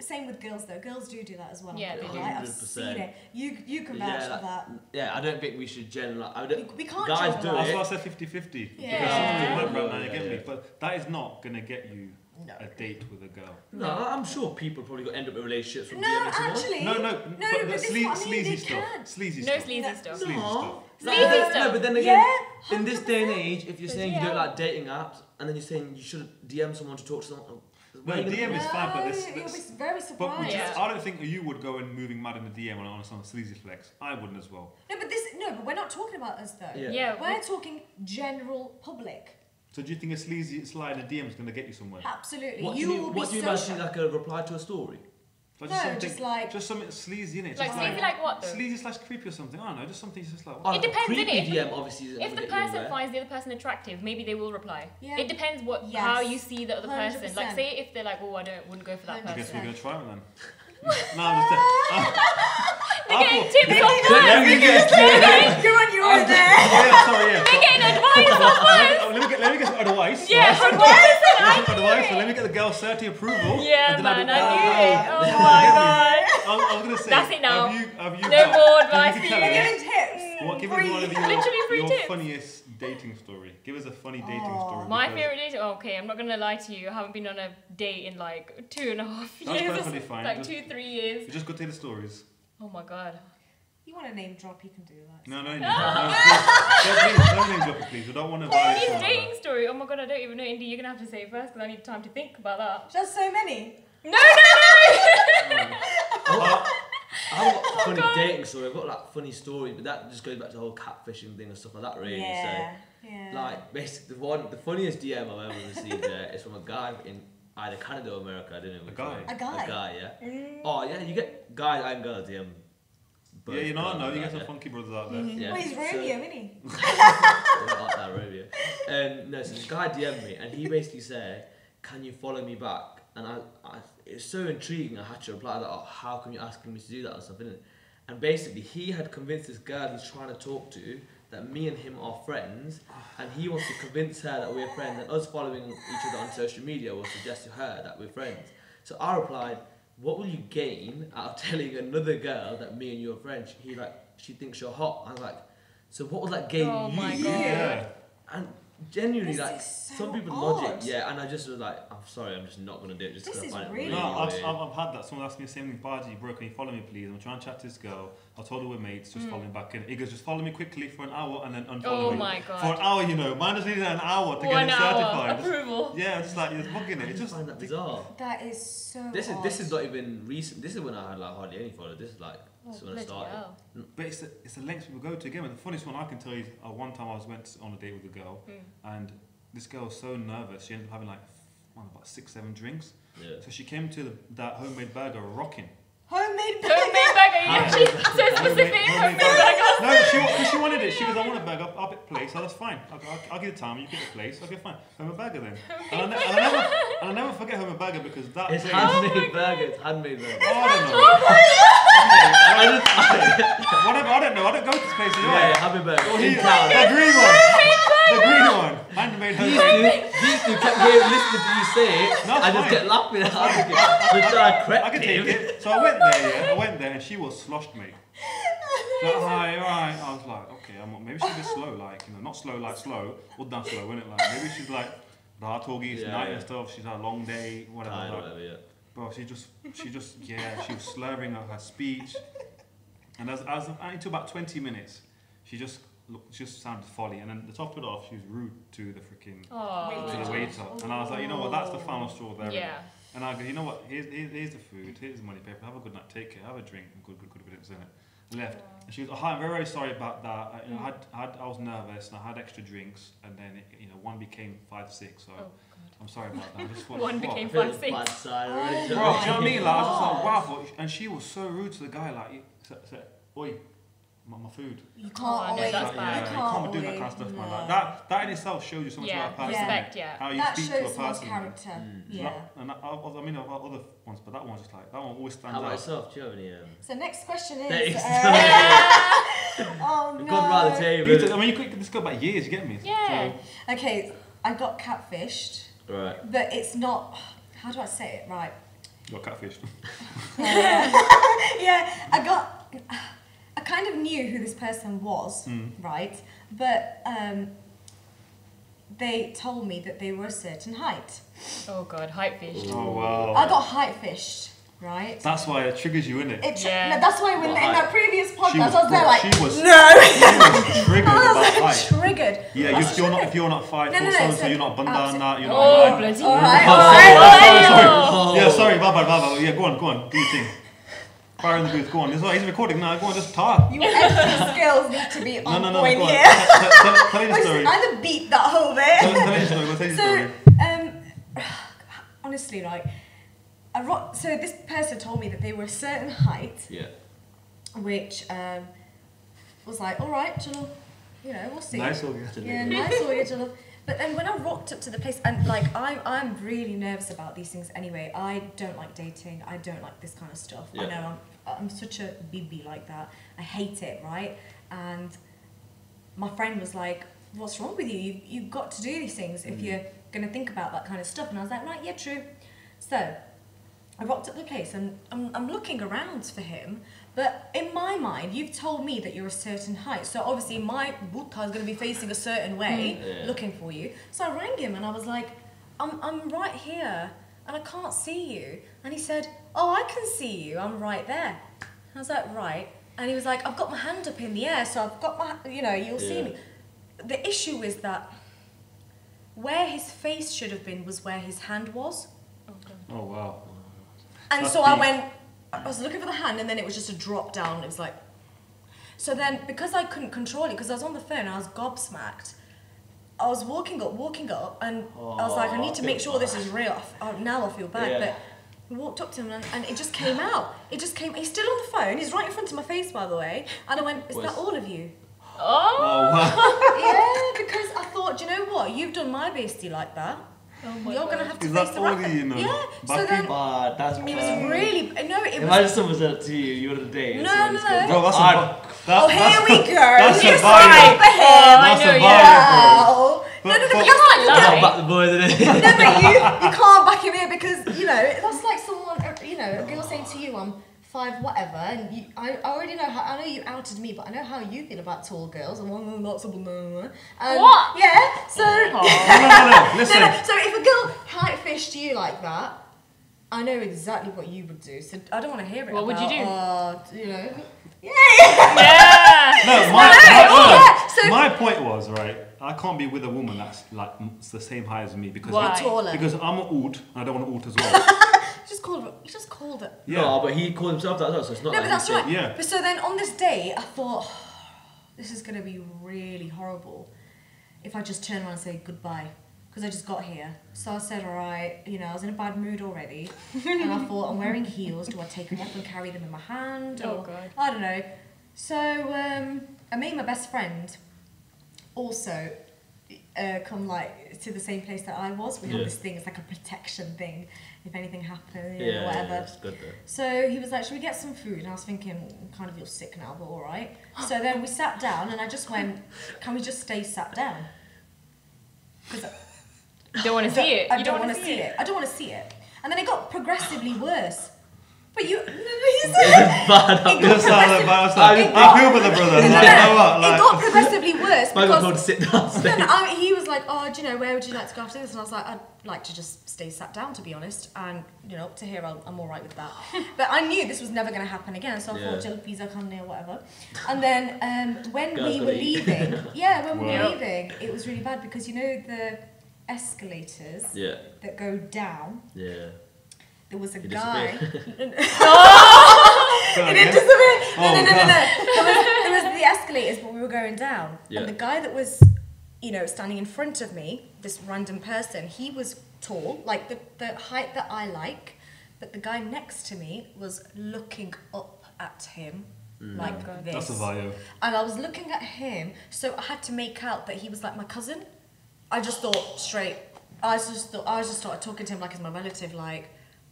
same with girls though. Girls do do that as well. Yeah, they do. I've seen it. You you can Yeah, vouch for that. Yeah, I don't think we should generalize. I We, don't, we can't guys do generalise. That's it. why I said 50 50. Because Yeah. someone's a web right now, you Yeah, me. yeah. But that is not going to get you No. a date with a girl. no, I'm sure people probably got end up in relationships from No, DMing someone. actually. No, no, No, but, but but this is sle- what I mean, sleazy they stuff. can't. Sleazy No stuff. sleazy No. stuff. Sleazy No. stuff. Sleazy No, no, but then again, Yeah, in this day and age, if you're But saying you don't like dating apps, and then you're saying you should DM someone to talk to someone, uh, No, where are you gonna DM put is fine, but this- you'll this- be very But surprised. would you, I don't think you would go and moving mad in the DM on, on some sleazy flex. I wouldn't as well. No, but this no, but we're not talking about us though. Yeah. Yeah. We're talking general public. So do you think a sleazy slide in a DM is going to get you somewhere? Absolutely. What do you you mean? will What be do you so mean? shocked. Like a reply to a story? Like No, something, just like- just something sleazy in it. Like just sleazy like what though? sleazy slash creepy or something. I don't know. Just something just like. Oh, It a depends, creepy innit? DM obviously isn't If the get person anywhere. finds the other person attractive, maybe they will reply. Yeah. It depends what Yes. how you see the other person. Like say if they're like, oh, I don't wouldn't go for that person. I guess we're gonna try it then. no, I'm just. Uh, They're getting tips off Let words. me get You're on your own there. yeah, sorry, yeah. They're getting advice off words. let, me get, let me get some advice. Yeah, first. hundred percent. Let me get some advice. Let me get the girl's certi approval. Yeah, and then man, I knew it. Oh, Oh my god. I, was- I was gonna say. That's it now. Have you, have you No got- more advice you for you. us- You're giving tips. What, give us one of your, Literally free your tips. funniest dating story. Give us a funny dating Oh. story. My because favorite date. Oh, okay, I'm not gonna lie to you. I haven't been on a date in like two and a half That's years. or perfectly fine. Like Just- two, three years. You just go tell the stories. Oh my god. You want a name drop? You can do that. No, no, no. no, please. Don't, don't name drop it, please. We don't want to violate His someone like dating story. Oh my god, I don't even know. Indi, you're gonna have to say it first because I need time to think about that. Just so many. No, no, no. that. Uh, I've got a funny God. dating story. I've got like funny stories, but that just goes back to the whole catfishing thing and stuff like that, really. Yeah. yeah. So, like, basically, the one, the funniest DM I've ever received uh, is from a guy in either Canada or America. I don't know. which guy? one. A guy? A guy, yeah. Mm. Oh yeah, you get guys and girls DM. both yeah, you know, guys no, you that, get some yeah. funky brothers out there. Mm-hmm. Yeah, Well, he's so- isn't he? Yeah, like that Romeo. Um, no, so this guy DM'd me and he basically said, "Can you follow me back?" And I, I it's so intriguing. I had to reply that, "Oh, how come you're asking me to do that or something?" And basically, he had convinced this girl he's trying to talk to that me and him are friends, and he wants to convince her that we're friends, and us following each other on social media will suggest to her that we're friends. So I replied, "What will you gain out of telling another girl that me and you are friends?" He like, she thinks you're hot. I was like, "So what will that gain Oh you?" my God. Yeah. And genuinely, This like so some people odd. logic, yeah. And I just was like, I'm sorry, I'm just not gonna do it just because I is find it really really No, I've. I've, I've had that. Someone asked me the same thing, Baji, bro, can you follow me, please? I'm trying to chat to this girl. I told her we're mates, just hmm. follow me back in. He goes, just follow me quickly for an hour and then unfollow Oh me. my For an hour, you know. Man just needed an hour to One get him hour certified. Just- approval. yeah, just like, you're bugging I it. It's just just. find that bizarre. That is so. This is this is not even recent. This is when I had like hardly any followers. This is like So when I started- hell. But it's the, it's the lengths people go to again. The funniest one I can tell you is uh, one time I was went on a date with a girl, Mm. and this girl was so nervous. She ended up having like one, about six, seven drinks. Yeah. So she came to the, that homemade burger rocking. Homemade Homemade burger, you Homemade actually so specific. Homemade- Homemade homemade burger. No, she, wa- 'cause she wanted it. She goes, I want a burger up, up at place. So that's fine. I'll, I'll, I'll give you the time. You get the place. Okay, fine. Homemade burger then. And I, ne- and I never, and I never forget homemade burger because that It's place. handmade burger. It's handmade burger. Oh, I don't know. I just, Whatever. I don't know. I don't go to this place as yeah, well. yeah, handmade burger Oh, in he- town. the green one. The green one. Handmade These homemade. two, these two kept listening to you say it. No, I just fine. get laughing at get. Which I crept I him. take it. So I went there, yeah. I went there and she was sloshed me. So, hi, alright. I was like, okay, I'm, maybe she's a bit slow, like, you know, not slow like slow, or not slow, isn't it? Like, maybe she's like, raw talkies, Yeah, night yeah. and stuff, she's had a long day, whatever. Tired like, whatever, yeah. Bro, she just, she just, yeah, she was slurring her, her speech. And as, as until about 20 minutes, she just looked, just sounded folly. And then to top it off, she was rude to the freaking, Oh. to the waiter. And I was like, you know what, that's the final straw there. Yeah. And I go, you know what? Here's, here's, here's the food. Here's the money paper. Have a good night. Take care. Have a drink. And good, good, good riddance in it. Left. And she was, oh, I'm very, very sorry about that. I, you know, I, mm. had, I, had, I was nervous and I had extra drinks. And then, it, you know, one became five, six. So Oh, I'm sorry about that. I just thought, One fuck. became Bit five, six. bad side Oh. Bro, do you know what I mean? Like, I was just like, oh, wow. And she was so rude to the guy. Like, he said, said oi, my, my food. You can't Oh, no, always. that's Like, bad. yeah, You you can't can't be doing that kind of stuff, man. Like, that, that in itself shows you so much Yeah, about a person. respect, yeah. How you That speak shows to a person. character. Mm. Yeah. Like, and I, I, I mean, I've got other ones, but that one's just like, that one always stands How about out. yourself? Do you have any? Um, So next question is. Thanks. uh, oh We've no. gone round the table. Peter, I mean, you could just go back years, you get me? Yeah. Okay, I got catfished, Right. but it's not. How do I say it right? So, you got catfish. yeah, I got. I kind of knew who this person was, Mm. right? But um, they told me that they were a certain height. Oh god, hype fish. Oh, wow. I got height fished, right? That's why it triggers you, innit? It, Yeah. no, that's why when What in that previous podcast was, I was there like, she was, no. she was triggered I was like triggered. Yeah, you, was if you're not triggered. if you're not five No, foot no, no, so, so so you're not bandana, absolute- you're Oh, not. bloody All hell. right, Oh, all sorry, sorry, Oh. Yeah, sorry, bye bye bye bye. Yeah, go on, go on, do your thing. Fire in the booth, go on. Is why he's recording now. Go on, just talk. Your skills need to be No, on no, no, point go on. here. Tell, tell, tell me the story. I beat that whole Tell, bit. tell me the story. Tell So, story. um, honestly, like, I ro- so this person told me that they were a certain height, Yeah. which um, was like, all right, you know, we'll see. Nice you. Yeah, nice you, chalo. But then when I rocked up to the place, and like I'm, I'm really nervous about these things anyway. I don't like dating. I don't like this kind of stuff. I know I'm, I'm such a bibi like that. I hate it, right? And my friend was like, "What's wrong with you? you you've got to do these things if Mm. you're gonna think about that kind of stuff." And I was like, "Right, yeah, true." So I rocked up the place, and I'm, I'm looking around for him. But in my mind, you've told me that you're a certain height, so obviously my buta is going to be facing a certain way, Mm. Yeah. looking for you. So I rang him and I was like, I'm, I'm right here and I can't see you. And he said, Oh, I can see you, I'm right there. I was like, Right. And he was like, I've got my hand up in the air, so I've got my, you know, you'll see me. The issue is that where his face should have been was where his hand was. Oh, God. Oh wow. And That's so I went, I was looking for the hand, and then it was just a drop down. It was like, so then because I couldn't control it, because I was on the phone, I was gobsmacked. I was walking up, walking up, and I was like, I Oh, need to make feel sure this is real. I f- oh, now I feel bad, Yeah. but I walked up to him, and, and it just came out. It just came. He's still on the phone. He's right in front of my face, by the way. And I went, Is Was- that all of you? Oh, Oh wow. yeah, because I thought, do you know what? You've done my bestie like that. oh You're God. gonna have to Is face the all you, man? Yeah. So Back then in- Ah, that's it was really no. It was Imagine someone said it to you, you would have dated. No, someone no. Bro, that's a I'd- vi- that, Oh, here we go. that's you a side vibe. for him. Oh, I That's know, a yeah. vibe. No, no, no, But- but You can't you, lie. Back the boys in it. no, but you, you can't back him here because, you know, that's like someone, uh, you know, a girl saying to you, I'm five whatever, and you, I, I already know how, I know you outed me, but I know how you feel about tall girls, and one lots of them. And, What? Yeah, so, No, no, no, no. Listen. no, no, so if a girl height fished you like that, I know exactly what you would do, so I don't want to hear it What would you do? Uh, you know, yeah, Yeah. No, my, No, my, yeah, so- my point was right. I can't be with a woman that's like it's the same height as me because Why? taller. because I'm an old and I don't want to alt as well. just called. He just called it. Yeah. No, but he called himself that so it's not No, like but that's right. Yeah. But so then on this day, I thought, this is going to be really horrible if I just turn around and say goodbye. Because I just got here. So I said, all right, you know, I was in a bad mood already. and I thought, I'm wearing heels. Do I take them off and carry them in my hand? Oh Or, god. I don't know. So um, I made my best friend also uh, come like to the same place that I was. We Yeah. have this thing, it's like a protection thing. If anything happened, you Yeah, know, yeah, whatever. that's good though. So he was like, Should we get some food? And I was thinking, kind of feel sick now, but all right. So then we sat down, and I just went, Can we just stay sat down? Because You don't want to see it. I you don't want want to see it. I don't want to see it. And then it got progressively worse. But you, he It's said, bad. it You're got saying progressive- about I- yourself. I feel for the brother. no, no, Like, you know what? no. It got progressively worse But I got told to because sit no, downstairs. no, I, he was like, "Oh, do you know where would you like to go after this?" And I was like, "I'd like to just stay sat down, to be honest." And you know, up to here, I'm, I'm all right with that. but I knew this was never going to happen again, so I Yeah. thought, "Jill, pizza, come or whatever." And then um, when Girls we were eat. leaving, yeah, when we were leaving, it was really bad because you know the escalators Yeah, that go down. yeah. There was a He guy. disappeared. go It on, didn't disappear. No, Oh, no, no, no, God. no. There was, there was the escalators, but we were going down. Yeah. And the guy that was, you know, standing in front of me, this random person, he was tall, like the, the height that I like, but the guy next to me was looking up at him Mm. like Oh, this. That's a bio. And I was looking at him, so I had to make out that he was like my cousin. I just thought straight. I just thought I just started talking to him like he's my relative, like.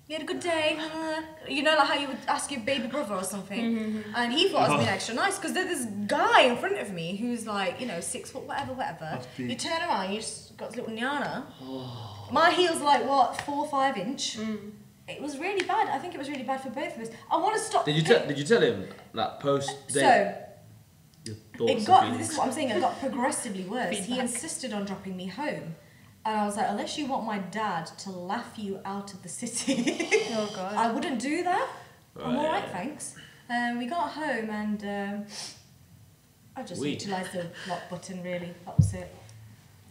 You had a good day, uh," you know, like how you would ask your baby brother or something. And he thought I was being extra nice because there's this guy in front of me who's like, you know, six foot, whatever, whatever. You turn around, you just got this little nyana. My heel's like what, four, five inch. It was really bad. I think it was really bad for both of us. I want to stop. Did you tell? Did you tell him that post date? So your thoughts it got feelings? this is what I'm saying, it got progressively worse. he insisted on dropping me home. And I was like, unless you want my dad to laugh you out of the city, Oh god. I wouldn't do that. I'm alright, thanks. Um, we got home and um, I just We. utilised the lock button really. That was it.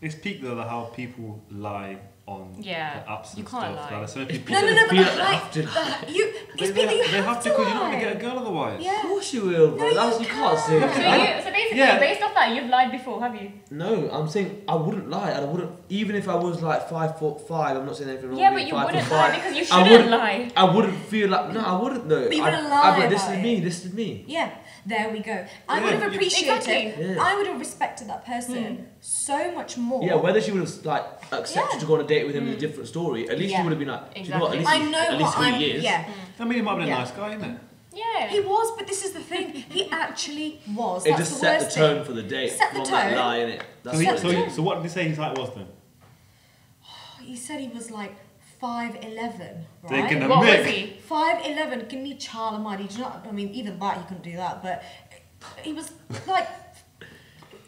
It's peak though, how people lie on Yeah, the apps and you stuff. can't lie. Like, so many people. No, no, no, but feel the like they height, have to the, you, They, they, people you they have to to because you're not gonna get a girl otherwise. Yeah. Of course you will, bro. No, That's you you can't say. so, that. you, so basically, Yeah. based off that, you've lied before, have you? No, I'm saying I wouldn't lie. I wouldn't, even if I was like five foot five. I'm not saying anything wrong Yeah, but you five wouldn't foot lie because you I shouldn't wouldn't- lie. I wouldn't feel like no, I wouldn't know. But you I, wouldn't I, lie but this is it. me. This is me. Yeah, there we go. I Yeah, would have appreciated. Exactly. Yeah. I would have respected that person hmm. so much more. Yeah, whether she would have like accepted Yeah. to go on a date with him is a hmm. different story. At least Yeah. you would have been like, do you know what? At least, Exactly. I know at least what who I'm. he is. Yeah, I mean, he might have been a nice guy, innit? Yeah. he was, but this is the thing. He actually was. It That's just the set the tone thing. for the date Set the from that tone. lie in it. That's So, he, what so, it he, is. so what did he say his height was then? He said he was like five eleven, Taking right? a what was mick. he? Five eleven. Give me Charlie Marty. Do you know? I mean, even that he couldn't do that, but he was like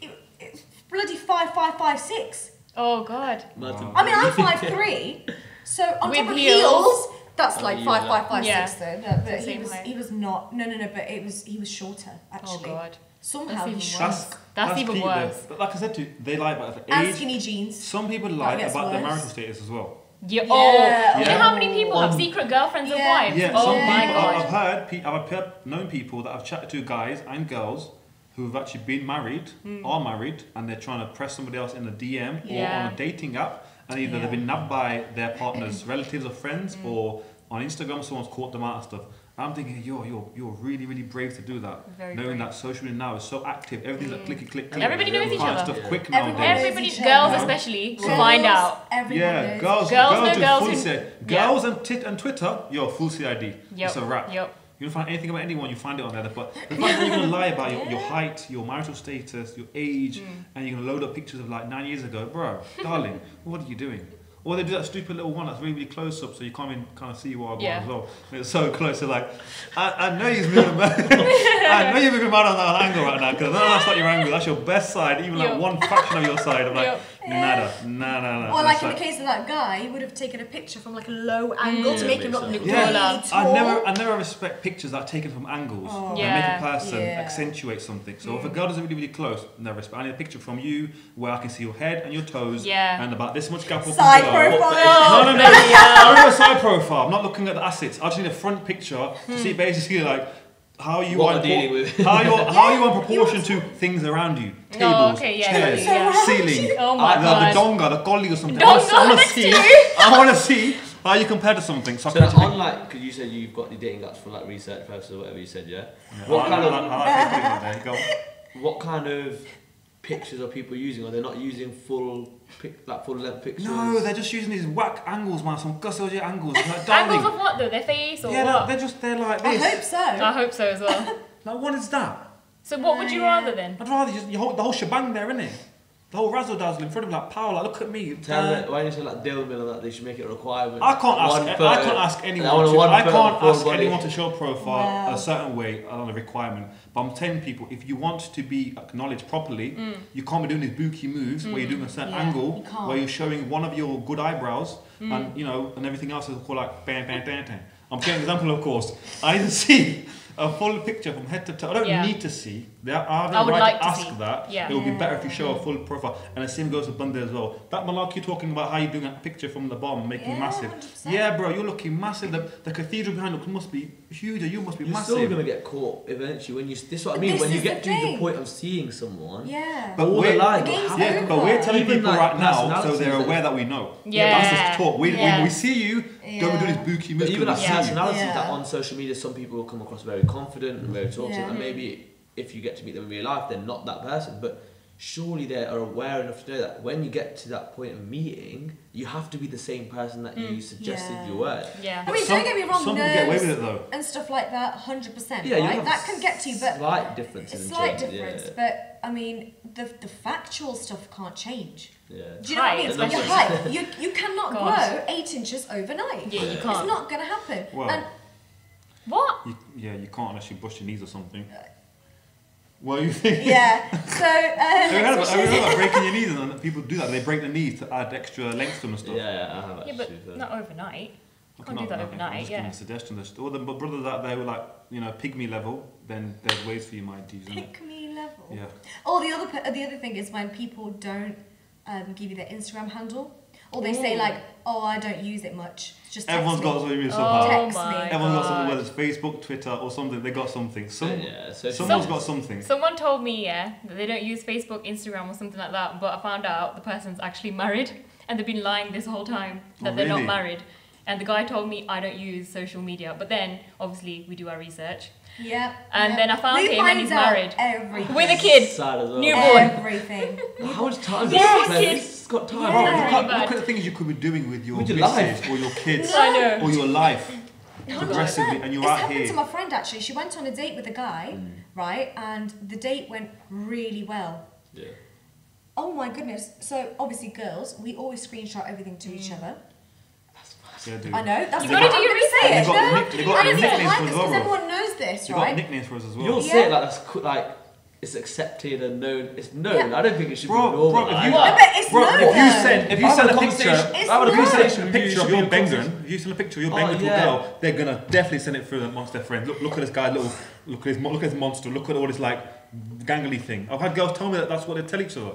it, it, bloody five five five six. Oh god. Imagine. I mean, I'm five three, so on With top of heels. heels, that's Oh, like yeah. five five five Yeah. six though. No, but he was height. he was not. No, no, no. But it was he was shorter Oh actually. god. Somehow That's he even shrunk. worse. That's even peak though. worse. But like I said to you, they lie about the And age. skinny jeans. Some people lie gets about their marital status as well. Yeah. Yeah. Oh. Yeah. You know how many people have Um, secret girlfriends and wives? Yeah, oh some Yeah. my people, I've, god. I've heard, pe- I've pe- known people that I've chatted to guys and girls who have actually been married, are married, and they're trying to press somebody else in a DM or on a dating app, and either Yeah. they've been nabbed by their partner's relatives or friends, or on Instagram someone's caught them out and stuff. I'm thinking, yo, you're, you're really, really brave to do that. Very knowing brave. that social media now is so active, everything's like mm. clicky click click. Everybody knows each Find other. stuff Yeah. quick Everyone nowadays. Everybody, each girls other. especially, will find out. Everyone Yeah, knows. girls, Girls girls, know do girls full who- CID. Yeah. Girls and, tit and Twitter, you're full CID. Yep. It's a wrap. Yep. You don't find anything about anyone, you find it on there. But the fact that you're gonna lie about your, your height, your marital status, your age, mm. and you're gonna load up pictures of like nine years ago, bro, darling, what are you doing? Or they do that stupid little one that's really, really close up, so you can't even kind of see what I've Yeah. as well. And it's so close, so like, I, I know you're moving mad. I know you're moving mad on that angle right now, because no, that's not your angle. That's your best side, even like Yep. one fraction of your side. I'm like, Yep. Nada. Nah, nah, nah. Or like in the case of that guy, he would have taken a picture from like a low angle Mm. to make him look sense. really Yeah. tall. I never, I never respect pictures that are taken from angles Oh. that make a person Yeah. accentuate something. So if a girl is really, really close, never respect. I need a picture from you where I can see your head and your toes Yeah. and about this much gap up Side and below. profile. No, no, no. I don't need a side profile. I'm not looking at the assets. I just need a front picture to see basically like how you What are we're dealing with. how you are, how you are in proportion to things around you. Oh, Tables, okay, yeah, chairs, yeah, yeah. ceiling. Oh my uh, god. the, the donga, the golly or something. Donga I want to see. I want to see how you compare to something. So, So I can that's take- on like, because you said you've got the dating apps for like research purposes or whatever you said, yeah? Yeah, What I- kind I- of- I- I like putting it there. Go. What kind of pictures are people using? Are they not using full, pic, like full length pictures? No, they're just using these whack angles, man. Some gussoja angles. It's Like, Angles darling. of what though? Their face or yeah, what? they're, they're just they're like this. I hope so. I hope so as well. Like, what is that? So what would you Yeah. rather then? I'd rather just you hold the whole shebang there, innit? The whole razzle dazzle in front of me, like power. Like, look at me. Tell Uh, them, why don't you say like Dale Mill that, they should make it a requirement. I can't ask. One I photo. can't ask anyone. want To, one I can't ask body. anyone to show profile Wow. a certain way on a requirement. But I'm telling people, if you want to be acknowledged properly, you can't be doing these booky moves where you're doing a certain Yeah, angle you where you're showing one of your good eyebrows and you know and everything else is called like bam bam bam bam. I'm giving an example, of course. I didn't see a full picture from head to toe. I don't Yeah. need to see. They are- I the I would right like to to ask see. that. Yeah. It would be better if you show a full profile. And the same goes to Bundy as well. That malarkey talking about how you're doing a picture from the bottom, making Yeah, massive. 100%. Yeah, bro, you're looking massive. The, the cathedral behind looks must be huge. You must be You're massive. still gonna get caught eventually when you. This is what I mean. this When you get the to the point of seeing someone, Yeah. But all we're- the lies The will game's happen. yeah, but we're telling Even people like right now, so they're aware that we know. Yeah. That's just talk. We, Yeah. When we see you, don't be doing Yeah. this booky But moves. even 'cause like we see you. personalities Yeah. that on social media, some people will come across very confident and very talkative, Yeah. and maybe if you get to meet them in real life, they're not that person. But surely they are aware enough to know that when you get to that point of meeting, you have to be the same person that you Mm. suggested Yeah. you were. Yeah. I mean, Some- don't get me wrong, Some people get away with it though. and stuff like that, hundred percent, Yeah, you right? have That can get to you, but slight differences. it's in slight change, difference. Yeah. But I mean, the the factual stuff can't change. yeah. Do you know what I mean? Height. It's like your height. You you cannot God. grow eight inches overnight. Yeah, you can't. It's not gonna happen. Well, and What? you, yeah, you can't unless you bust your knees or something. What do you think? yeah, so Have you heard um, about, have you heard about breaking your knees and then people do that? They break their knees to add extra length to them and stuff. Yeah, yeah, I have Yeah, actually. but not overnight. Okay, Can't do that no, overnight, I'm just yeah. giving a suggestion. There's all the b- brothers out there who are like, you know, pygmy level, then there's ways for you might use, isn't it? pick me level. Yeah. Oh, the other the other thing is when people don't um, give you their Instagram handle, or they say like, "Oh, I don't use it much." Just text Everyone's me. got something Oh somehow. Text my me. Everyone's got something, God. whether it's Facebook, Twitter, or something. They got something. Some, yeah, so someone's Some- got something. Someone told me, yeah, that they don't use Facebook, Instagram, or something like that, but I found out the person's actually married and they've been lying this whole time oh, that Oh, they're really? not married. And the guy told me I don't use social media, but then obviously we do our research. Yeah. And yeah. then I found we him and he's married. Everything. With a kid. sad as well. Newborn. Everything. How much time Yeah, does this kid. It's got time. Bro, Yeah. look, at, Really look at the things you could be doing with your With your life. or your kids I know. or your life. 100%. Progressively, and you're it's out happened here. to my friend actually. She went on a date with a guy, Mm. right? And the date went really well. Yeah. Oh my goodness. So obviously girls, we always screenshot everything to each Mm. other. Yeah, dude. I know. That's You what gotta I'm do your gonna say. You it. got No, nick- you got I don't even nicknames like for this because everyone knows this, You got right? nicknames for us as well. You'll Yeah. say it like that's co- like it's accepted and known. It's known. Yeah. I don't think it should Bro, be bro, normal. if you- No, like, but it's Bro, known. if you send if you send a a picture, conversation- It's I have a known. conversation a picture of be your a conversation. bangering, if you send a picture of your Oh, bangering to a yeah. girl, they're gonna definitely send it through amongst their friends. Look, look at this guy, little, look at his, mo- look at his monster, look at all this like gangly thing. I've had girls tell me that that's what they tell each other.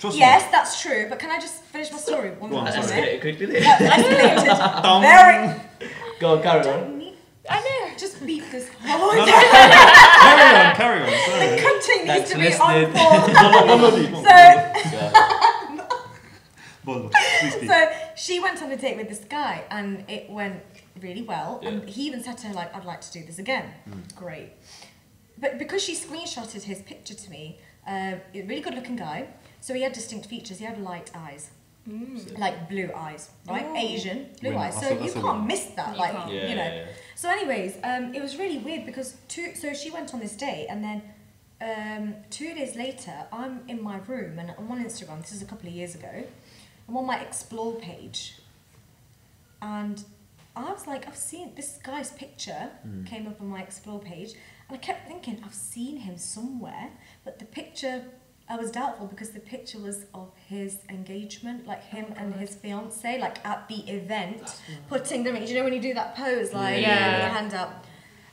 Trust Yes, that's true. But can I just finish my story one more Let's sorry. get time? it quickly. That escalated. me. Dum. Very. Go on, carry on. Need. I know. Just beat this. No, Oh, no, carry on, carry on. the Sorry. cutting needs for to be on form. so, Yeah. Buzz, please speak. so she went on a date with this guy, and it went really well. And he even said to her like, "I'd like to do this again." Great. But because she screenshotted his picture to me, uh, a really good-looking guy. So he had distinct features. He had light eyes, Mm. like blue eyes, right? Oh. Asian blue Winner. eyes. That's So a- you that's can't miss that. You like can't. Yeah, you know. yeah, So, anyways, um, it was really weird because two. So she went on this date, and then um, two days later, I'm in my room and I'm on Instagram. This is a couple of years ago. I'm on my explore page, and I was like, I've seen this guy's picture Mm. came up on my explore page, and I kept thinking I've seen him somewhere, but the picture I was doubtful because the picture was of his engagement, like him Oh, and his fiance, like at the event, putting them. Do you know when you do that pose, like Yeah. with Yeah. your hand up?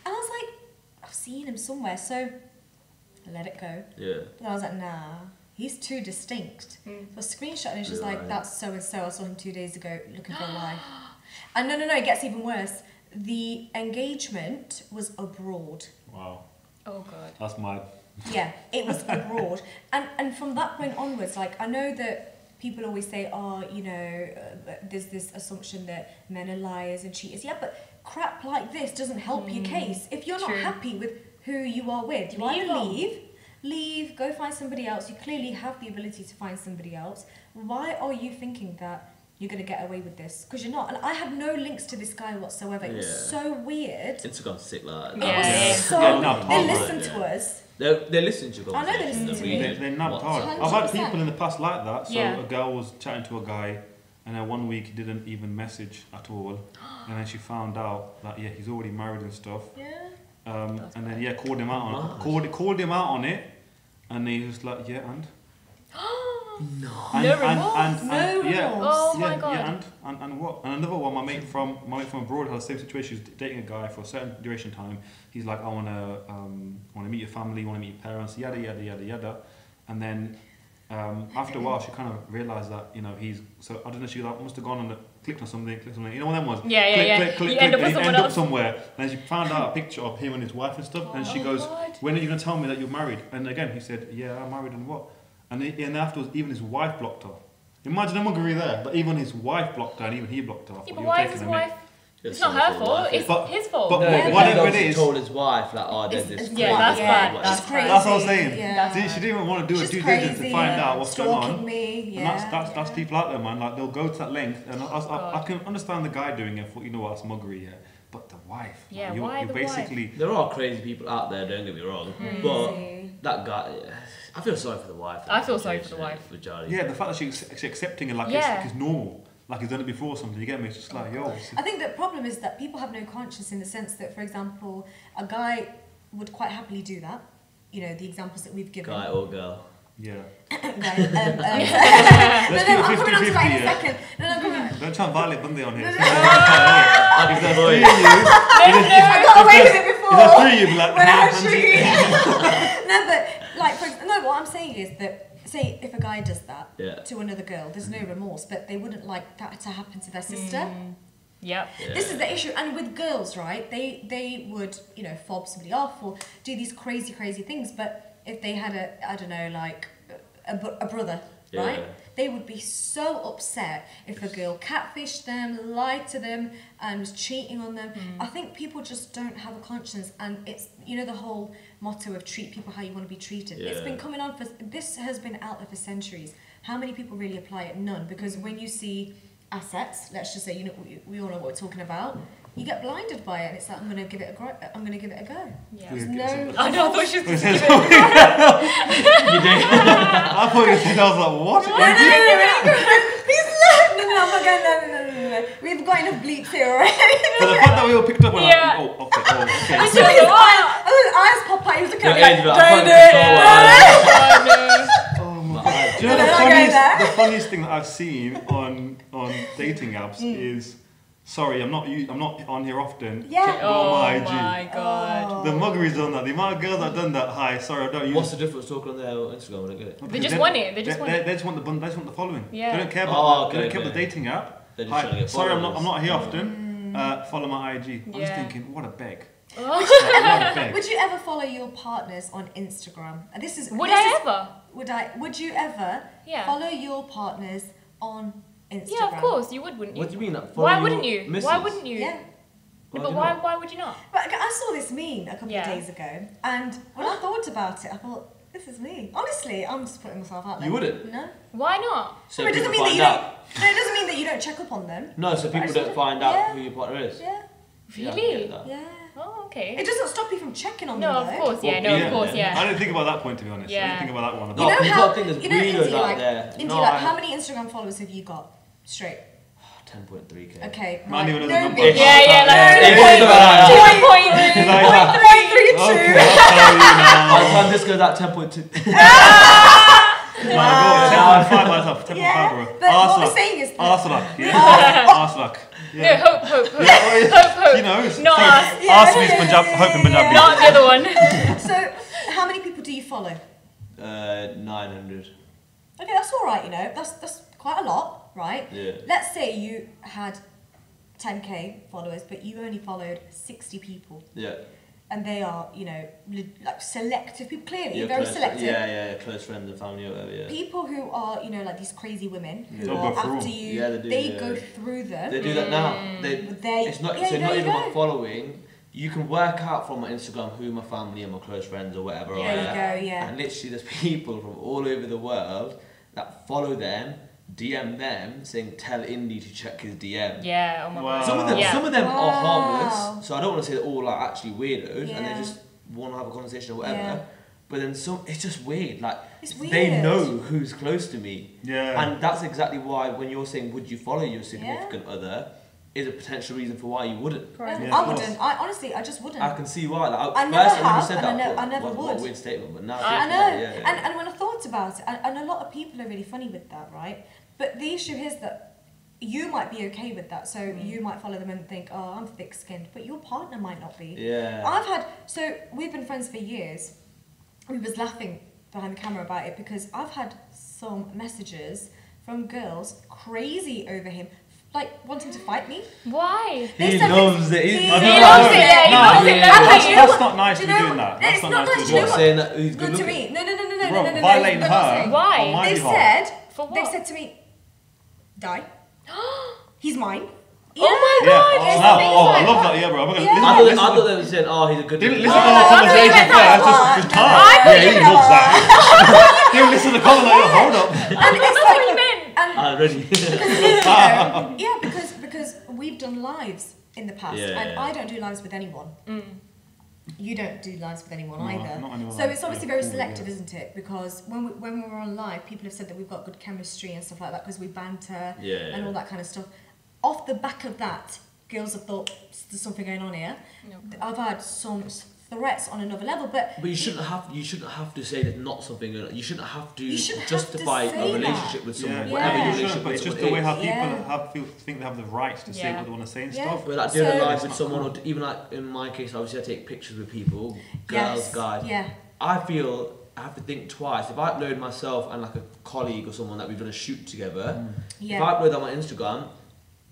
And I was like, I've seen him somewhere, so I let it go. Yeah. But I was like, nah, he's too distinct. Mm. So I screenshot and it's just like, Right. that's so and so. I saw him two days ago looking for a wife. And no, no, no, it gets even worse. The engagement was abroad. Wow, Oh god. that's mad. Yeah, it was abroad. And and from that point onwards, like I know that people always say, oh, you know, uh, there's this assumption that men are liars and cheaters. Yeah, but crap like this doesn't help your case. If you're not happy with who you are with, you Leave either them. leave, leave, go find somebody else. You clearly have the ability to find somebody else. Why are you thinking that? You're gonna get away with this because you're not. And I had no links to this guy whatsoever. It was Yeah. so weird. Instagram's sick like that. Yeah. It was so. Yeah, no, they right, listen yeah. to us. They they listen to your I know they conversations, listen to read me. They, it, they're nabbed watch. hard. Hundred I've had people in the past like that. So Yeah. a girl was chatting to a guy, and then one week he didn't even message at all, and then she found out that yeah he's already married and stuff. Yeah. Um, That's and then yeah called him out on it. Called called him out on it, and he was like yeah and. No. And, No and, remorse? and, No yeah, remorse. Oh yeah, my God. Yeah, and, and, and what? And another one, my mate from my mate from abroad had the same situation. He was dating a guy for a certain duration of time. He's like, I wanna um, wanna meet your family, wanna meet your parents, yada yada yada yada. And then um, after a while, she kind of realized that you know he's so I don't know. She like must have gone and clicked on something, clicked something. You know what that was? Yeah, yeah, click, yeah. Click, click, You click, end up and with he up somewhere. And then she found out a picture of him and his wife and stuff. and she Oh, goes, God. when are you going to tell me that you're married? And again, he said, yeah, I'm married and what? And, he, and afterwards, even his wife blocked her. Imagine the muggery there, but even his wife blocked her and even he blocked her. I Yeah, but "You're why is taking his a mick." wife? It's not her fault. It's But- his fault. but No, Yeah, but whatever he it is- told his wife like, oh, there's It's- this. it's Yeah, crazy that's bad. like, That's She's crazy. That's what I'm saying. Yeah. See, she didn't even want to do a She's due diligence to find out what's going Stalking on. me. Yeah. and that's, that's, that's people out there, man. Like, they'll go to that length. And I, I, I, I can understand the guy doing it for, you know what, that's muggery, yeah. But the wife. Yeah, you're, why you're the wife? basically. There are crazy people out there, don't get me wrong. Crazy. But that guy, I feel sorry for the wife. I feel sorry for the wife. With Charlie. Yeah, the fact that she's, actually accepting it like Yeah. it's, it's normal. Like he's done it before or something, you get me? It's just like, yo. I think the problem is that people have no conscience in the sense that, for example, a guy would quite happily do that. You know, the examples that we've given. Guy or girl. Yeah. Guy, um, um, no, Let's no, keep it I'm coming on to that in a second. No, no, come on. Don't try and violate Bundy on here. if If there's three of you, I got away with it if before. there's three of you, be like, when I "Hey, was Bundy." shooting. no, but like, for, no, what I'm saying is that, say, if a guy does that Yeah. to another girl, there's no remorse, but they wouldn't like that to happen to their sister. Mm. Yep. Yeah. This is the issue, and with girls, right? They they would you know fob somebody off or do these crazy crazy things, but if they had a I don't know like a, a brother, right? They would be so upset if a girl catfished them, lied to them, and was cheating on them. I think people just don't have a conscience, and it's you know the whole motto of treat people how you want to be treated. It's been coming on for this has been out there for centuries. How many people really apply it? None, because when you see assets, let's just say you know we, we all know what we're talking about. You get blinded by it, and it's like I'm gonna give it a gro- I'm gonna give it a go. Yeah. There's no. I know. I thought she was going to give it. A go. You do. I thought you said, I was like, what? No, no, no, no, no, no, please no, no, no, I'm not going, no, no, no, no, no. We've got enough bleeps here already. So the fact that we all picked up on Yeah. like, oh, okay, oh, okay. I saw his eyes, I saw his eyes pop out, he was looking at me like, don't do it. Oh my god. Do you know the no, no, funniest, the funniest thing that I've seen on on dating apps Mm. is sorry, I'm not u- I'm not on here often. Yeah. Check Oh my IG. my god. The muggery's done that. The amount of girls that have done that. Hi, sorry, I don't use. What's the difference talking on their Instagram? I don't get it. They just want it. They just want they, it. they just want the bun- they just want the following. Yeah. They don't care about. Oh, okay, they don't care about the dating app. They're just Hi, trying to get sorry, I'm not I'm not here often. Uh, follow my IG. I'm just Yeah. thinking, what a beg. Oh. Like, what a beg. Would you ever follow your partners on Instagram? And this is Would this I is- ever? Would I? Would you ever Yeah. follow your partners on Instagram? Yeah, of course you would, wouldn't you? What do you mean? Like, Why follow wouldn't your you? Missus? Why wouldn't you? Yeah. Yeah, Why but do why? not? Why would you not? But I saw this meme a couple Yeah. of days ago, and when I thought about it, I thought, this is me. Honestly, I'm just putting myself out there. You wouldn't? No. Why not? So No, it doesn't people mean that you out. don't. No, it doesn't mean that you don't check up on them. No, so people don't find out yeah. who your partner is. Yeah. Yeah, Really? get that. Yeah. Oh, okay. It doesn't stop you from checking on No, them. No, of though. course, yeah, no, Yeah. of course, I yeah. I didn't think about that point to be honest. I Yeah. didn't think about that one. You No, know people how? think there's You know, weirdos India, out like, there. India, No, like, I- how many Instagram followers have you got? Straight. 10.3k. Okay. Man, right. even know No number. Yeah, yeah, like Yeah, point- yeah, yeah. point- point three. Like, Point three two. okay, I'll tell you By the now. time this goes out 10.2. No, go. Ten point five myself. Ten point Yeah, five, bro. but what we're Arsenal. saying is that Arsenal. Yeah. Arsenal. No, Yeah. hope, hope, hope. Yeah, oh, yeah. Hope, hope. She knows. Not Sorry. us. Yeah, Arsenal is yeah, Punjab. yeah, Hope in yeah, Punjabi. yeah. Not the other one. So, how many people do you follow? Uh, 900. Okay, that's all right. You know, that's that's quite a lot, right? Yeah. Let's say you had 10k followers, but you only followed 60 people, Yeah. and they are, you know, like selective people. Clearly, Your very close, selective. Yeah, yeah, yeah, close friends and family whatever, yeah. People who are, you know, like these crazy women who They'll are go through after 'em. you, Yeah, they do, go yeah. through them. They do that now. Mm. They, they, it's not, yeah, so not even go. my following. You can work out from my Instagram who my family and my close friends or whatever There are. you go, yeah. And literally, there's people from all over the world that follow them, DM them, saying, "Tell Indi to check his DM." Yeah, oh my Wow. god. Some of them, Yeah. some of them are harmless. So I don't want to say they're all like actually weirdos, and they just want to have a conversation or whatever. Yeah. But then some, it's just weird. Like It's they know who's close to me, Yeah. and that's exactly why when you're saying would you follow your significant other, is a potential reason for why you wouldn't. Yeah, Yeah, I wouldn't. I honestly, I just wouldn't. I can see why. Like, I at never first, when you have, said and I that, ne- I never what, what a weird statement. But now, I yeah, know, yeah, yeah. And, and when I thought about it, and, and a lot of people are really funny with that, right? But the issue is that you might be okay with that, so Mm. you might follow them and think, oh, I'm thick skinned, but your partner might not be. yeah. I've had, so we've been friends for years. We was laughing behind the camera about it because I've had some messages from girls crazy over him, like wanting to fight me. Why? He said loves it. He, He's he I not don't loves it. Yeah, he No, loves it. yeah, That's that's, that's what? not nice to you be know doing that. That's not not nice nice to to be do doing What, what? saying that he's good, Good to looking? me. No, no, no, no, no, Bro, no, no, no. violating But not her. Why? They've said, For what? they've said to me, die. He's mine. Oh my Yeah. god! it's Now, amazing. oh, I love that. Yeah, bro. I'm gonna Yeah. listen. I thought, listen, I thought they were saying, oh, he's a good Didn't listen to Oh, the no, conversation no, no, first. no, Just, just no, Yeah, he you loves that. Didn't listen to the comment. Like, hold up. And it's like, what he meant. and Already. you know, yeah, because because we've done lives in the past, Yeah. and I don't do lives with anyone. Mm. You don't do lives with anyone No, either. anyone So like- it's obviously very selective, yeah. isn't it? Because when we, when we were on live, people have said that we've got good chemistry and stuff like that because we banter Yeah. and all that kind of stuff. Off the back of that, girls have thought there's something going on here. No. I've had some s- threats on another level, but But you shouldn't have. You shouldn't have to say there's not something. Uh, you shouldn't have to You shouldn't have to justify say a that. relationship with someone, Yeah, whatever Yeah. your you should, relationship but with it's just the way is. how people Yeah. have feel, think they have the right to say what they want to say and Yeah. stuff. But like doing So- a live with someone, cool. or even like in my case, obviously I take pictures with people, girls, yes, guys. yeah, I feel I have to think twice. If I upload myself and like a colleague or someone that we've done a shoot together, mm. if yeah. I upload that on my Instagram,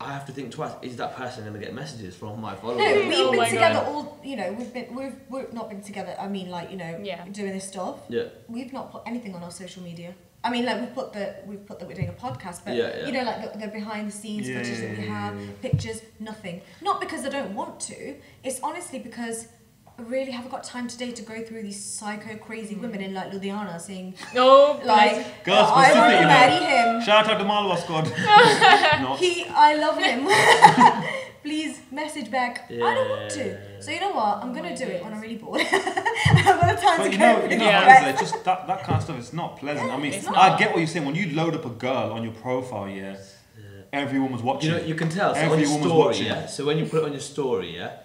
I have to think twice. Is that person going to get messages from my followers? No, we've Oh been my together God. all. You know, we've been we've we've not been together. I mean, like you know, Yeah. doing this stuff. Yeah. We've not put anything on our social media. I mean, like we've put the we've put that we're doing a podcast, but Yeah, yeah. you know, like the, the behind the scenes Yeah, footage yeah, that we have, yeah, yeah. pictures, nothing. Not because I don't want to. It's honestly because. I really haven't got time today to go through these psycho crazy women in like Ludhiana saying No, like uh, Girls I want specific, to marry him. Shout out to Malwa squad. no. He, I love him. Please message back. I don't want to. So you know what? I'm gonna do it when I'm really bored. I've got time But to you go know, through you know Yeah. how it is, just that, that kind of stuff. It's not pleasant. I mean, I get what you're saying. When you load up a girl on your profile, yeah, everyone's watching. You know, you can tell. So on Every your watching. yeah. So when you put it on your story, yeah.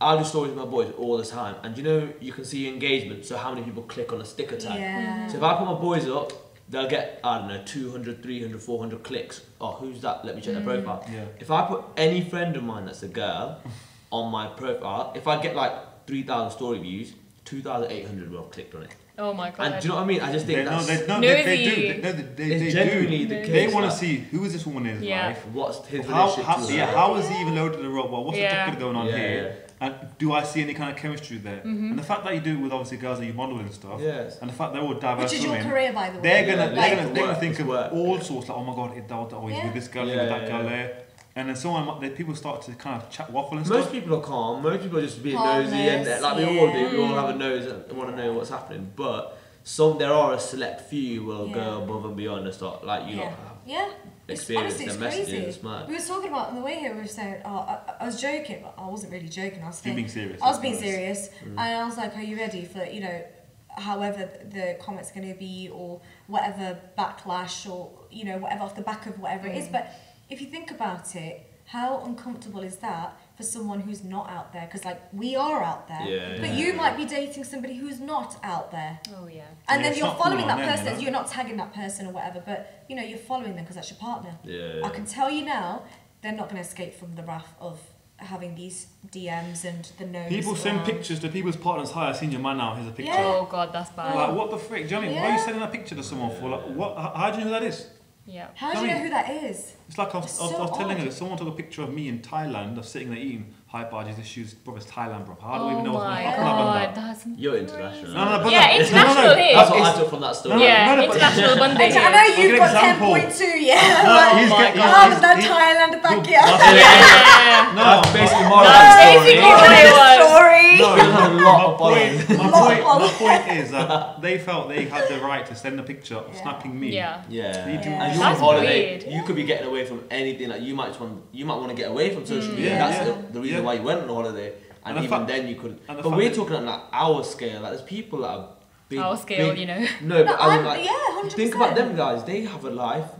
I do stories with my boys all the time, and you know you can see engagement. So how many people click on a sticker tag? Yeah. So if I put my boys up, they'll get I don't know 200, 300, 400 clicks. Oh, who's that? Let me check their Mm. profile. yeah. If I put any friend of mine that's a girl on my profile, if I get like 3,000 story views, 2,800 will have clicked on it. Oh my god. And do you know what I mean? I just think They, no, that's they, no, they, they do. Nosy. They, they, they, it's they genuinely do. the case. They want to like, see who is this woman in his Yeah. life. what's his How, relationship how, to yeah, her. how is he even loaded the robot? What's Yeah. the ticket going on Yeah, here? And do I see any kind of chemistry there? Mm-hmm. And the fact that you do it with obviously girls that you model and stuff, Yes. and the fact they're all diverse Which is your women, career, by the way. they're gonna Yeah, they're like, gonna they're gonna think it's of work, all yeah. sorts like oh my god, it that always Yeah. with this girl Yeah, here, with that yeah, girl yeah. there, and then someone they people start to kind of chat waffle and stuff. Most stuff. people are calm. Most people are just being Harmless, nosy, and like we all do. We all have a nose and want to know what's happening. But some there are a select few will Yeah. go above and beyond and start like you Yeah. lot Yeah. It's, experience honestly, their it's messages. crazy. It's. We were talking about on the way here. We were saying, oh, I, I was joking, but I wasn't really joking. I was You're saying, being serious. I was being be honest. serious, Mm. and I was like, "Are you ready for you know, however the comments going to be or whatever backlash or you know whatever off the back of whatever it is?" Mm. But if you think about it, how uncomfortable is that for someone who's not out there? Because like we are out there, Yeah, but yeah. you might be dating somebody who's not out there. Oh yeah. And Yeah, then you're not cool following that them, you person. know? You're not tagging that person or whatever, but you know you're following them because that's your partner. Yeah. I can tell you now, they're not going to escape from the wrath of having these DMs and the no's. People send or- pictures to people's partners. Hi, I seen your man now. Here's a picture. Yeah. Oh god, that's bad. Like what the frick? Do you know what I mean? Why are you sending a picture to someone for? Like what? How, how do you know who that is? Yeah. How do you know who that is? It's like I was, I was, so I was telling odd. her, someone took a picture of me in Thailand, of sitting there eating high barges, issues, bro, it's Thailand, bro. How do oh we even know what's my how can I god, that? that's You're international. No, no, but Yeah, no, no, international no, no, here. That's what I took from that story. No, no, yeah, no, but- international I. I know you've an got example. 10.2, yeah. No, like, he's my get- God. oh, he's- that he's- Thailand back Look, here. that's- Yeah. No, That's basically moral That's of the story. basically what it was. story. No, He had a lot my of followers. point, my point, my point is that they felt they had the right to send a picture of snapping me. Yeah. Yeah. You do- Yeah. And you're That's on holiday. weird. You could be getting away from anything that you might want. You might want to get away from social mm. media. Yeah. That's Yeah. the, the reason Yeah. why you went on holiday. And, And even fact- then you couldn't. the But we're talking on like our scale. Like there's people that are big. Our scale, big- you know. No, No, but I mean, I'm- like, yeah, 100%. think about them guys. They have a life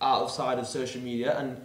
outside of social media, and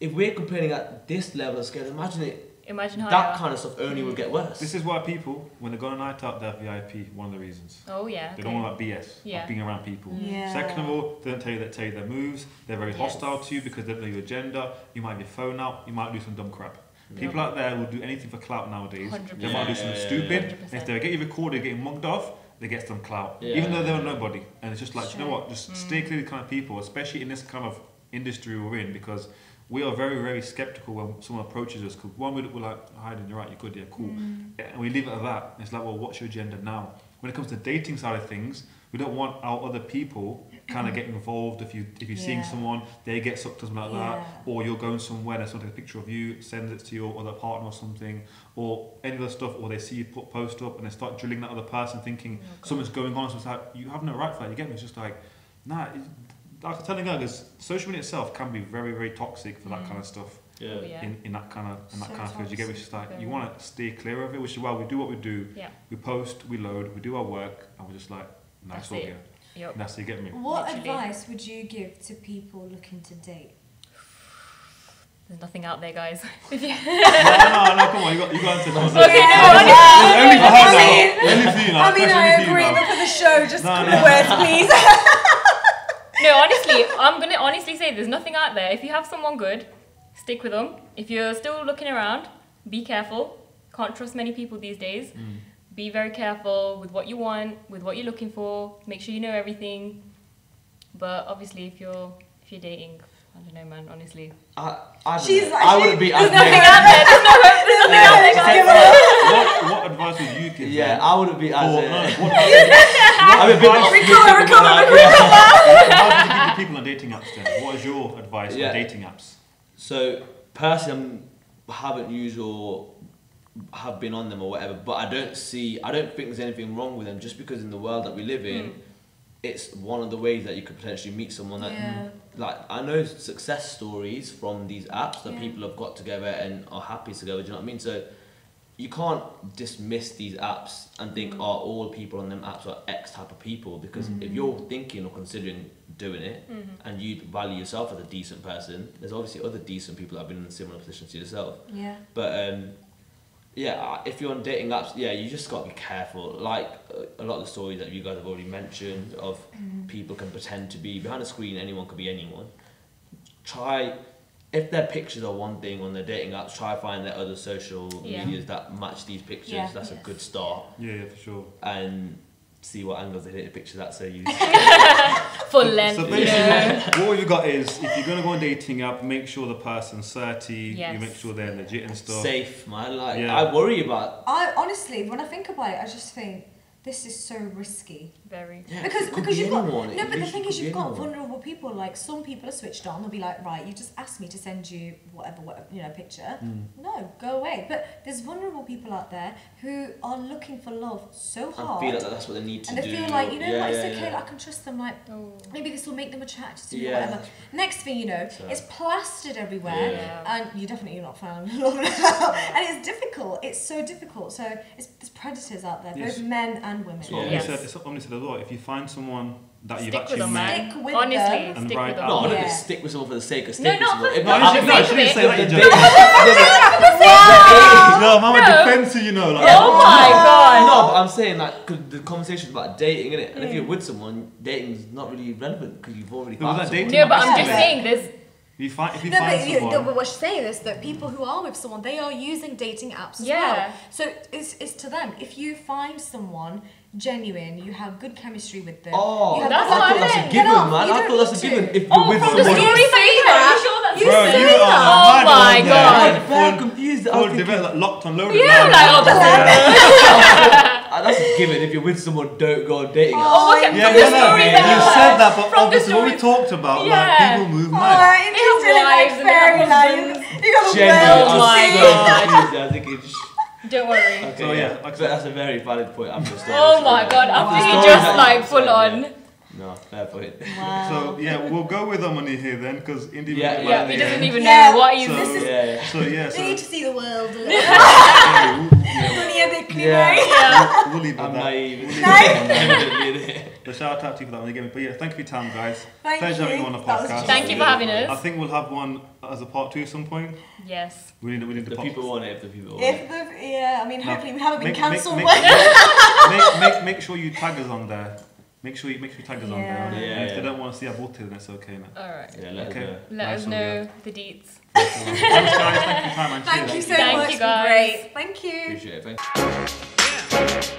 if we're complaining at this level of scale, imagine it. Imagine how. That kind of stuff only will get worse. This is why people, when they go on a night out, they're VIP. One of the reasons. Oh yeah. They okay. don't want that BS Yeah. of being around people. Mm. Yeah. Second of all, they don't tell you that tell you their moves. They're very Yes. hostile to you because they don't know your agenda. You might be your phone out. You might do some dumb crap. People Yeah. out there will do anything for clout nowadays. 100%. They might do something stupid. And if they get you recorded, getting mugged off, they get some clout. Yeah. Even though they're nobody. And it's just like, Sure. you know what? Just mm. stay clear of the kind of people, especially in this kind of industry we're in, because we are very, very skeptical when someone approaches us. Because one, we're we're like, hiding, you're right, you're good, yeah, cool. Mm. And we leave it at that. It's like, well, what's your agenda now? When it comes to dating side of things, we don't want our other people kind of get involved. If you if you're seeing someone, they get sucked or something like that, or you're going somewhere and someone takes a picture of you, sends it to your other partner or something, or any other stuff, or they see you put post up and they start drilling that other person, thinking Oh, something's going on. So it's like you have no right for that. You get me? It's just like, nah. It, like I was telling guys, social media itself can be very, very toxic for that Mm. kind of stuff yeah. Oh, yeah. in, in that kind of in that So kind of field. You get me? It's just like you want to stay clear of it, which is why we do what we do. Yeah. We post, we load, we do our work, and we're just like, nice That's all it. yeah. Yep. That's it. Get me? What Literally. advice would you give to people looking to date? There's nothing out there, guys. No, no, no. Come on, you got you got to. Okay, Yeah. no, It's only for her I now. mean- Only for you now. I mean, I agree, but for the show, just No, no. words, please. no, honestly, I'm gonna honestly say there's nothing out there. If you have someone good, stick with them. If you're still looking around, be careful. Can't trust many people these days. Mm. Be very careful with what you want, with what you're looking for. Make sure you know everything. But obviously, if you're if you're dating, I don't know, man. Honestly, I, I, She's like- I wouldn't be there's as nothing out there. There's no hope. There's nothing out there. Just give her up. what, what advice would you give? Yeah, them? I wouldn't be as. Or, no, what, I'm a bit Recover, recover, recover. how do you give the people on dating apps then? What is your advice Yeah. on dating apps? So personally, I haven't used or have been on them or whatever, but I don't see. I don't think there's anything wrong with them just because in the world that we live in, Mm. it's one of the ways that you could potentially meet someone that. Yeah. Like I know success stories from these apps that Yeah. people have got together and are happy together. Do you know what I mean? So you can't dismiss these apps and think, Mm. oh, all people on them apps are X type of people. Because if Mm. you're thinking or considering doing it, Mm-hmm. and you value yourself as a decent person, there's obviously other decent people that have been in a similar position to yourself. Yeah. But um, yeah, if you're on dating apps, yeah, you just got to be careful. Like uh, a lot of the stories that you guys have already mentioned of Mm. people can pretend to be behind a screen. Anyone could be anyone. Try. If their pictures are one thing on their dating apps, try find their other social Yeah. medias that match these pictures. Yeah. That's a good start. Yeah, yeah, for sure. And see what angles they hit the picture at. So you. full length. So basically, know. what we've got is if you're gonna go on dating app, make sure the person's 30, you make sure they're legit and stuff. Safe, man. Like Yeah. I worry about. I honestly, when I think about it, I just think this is so risky. Very. Yeah, Because it could because be you've got anyone. no, It but the thing is you've got anyone. vulnerable people. Like some people are switched on. They'll be like, right, you just asked me to send you whatever, whatever you know, picture. Mm. No, go away. But there's vulnerable people out there who are looking for love so and hard, feel like that's what they need to and they do. feel like you know yeah, what, it's yeah, okay. yeah. Like, I can trust them. Like Oh. maybe this will make them attracted to me. Yeah. Whatever. Next thing you know, So- it's plastered everywhere. Yeah. And you definitely not finding love now. and it's difficult. It's so difficult. So it's, there's predators out there, Yes. both men and women. So Yes. said, it's Amani said as well, if you find someone that you've actually them, met. Stick with Honestly, them. And stick ride with them. out. No, I'm not Yeah. stick with someone for the sake of No, sticking not with for- someone. If No, I'm you shouldn't, no, you happy- shouldn't say that, you the joke. No, mama No. defends you, you know. Like, Oh my god. No, but I'm saying like 'cause the conversation is about dating, innit? And if Mm. you're with someone, dating's not really relevant because you've already No, but found that someone. dating- No, but I'm just saying there's If you find, if you No, find but, you, someone, no, but what she's saying is that people who are with someone, they are using dating apps as Yeah. well. So it's, it's to them. If you find someone genuine, you have good chemistry with them. Oh, you have That's I thought that's a given, man. you I thought that's a given. If you're Oh, with from the someone. You stories that say you that. you sure that's You Bro, say you that. are Oh mad my on there. God. I'm very confused. I Full was thinking, develop, locked on loaded. Yeah, man. like, oh, ah, that's a given. If you're with someone, don't go on dating. Oh, okay, Yeah, from yeah, the no, stories you said that, but From the obviously what we talked about, like Yeah. people move Oh, mad. interested in like fairy their life. You got the world Oh my to see. I'm so confused. I was thinking, sh- Don't worry. okay, So, yeah, yeah, like I but said- that's a very valid point. After the story. Oh my god, The after he just like full said, on. yeah. No, fair point. Wow. So yeah, we'll go with our money here then, because Indi. Yeah, yeah, yeah he doesn't end. even Yeah. know what he's. So- This is- Yeah, yeah. So yeah, You so need to see the world. yeah, we'll, yeah, Dunia dekni Yeah. bhai. Yeah. we'll, we'll leave it at I'm that. naive. Nice. But shout out to you for that one again. But yeah, thank you for your time, guys. Thank Pleasure you. having you on the podcast. Thank you for having us. I think we'll have one as a part two at some point. Yes. We need, we need The the people want it. If the people want If it. the, yeah, I mean, No. hopefully we haven't been Make- make- cancelled. make- make, make, make sure you tag us on there. Make sure you make sure you tag us on there. Yeah. Yeah, if yeah. they don't want to see our booty, then it's okay. Man. Alright. Yeah, let Okay. us know. Let Nice us know the deets. Thanks, guys. Thank you for your time, Thank you so Thank much. you, guys. Great. Thank you. Appreciate it. Thank you.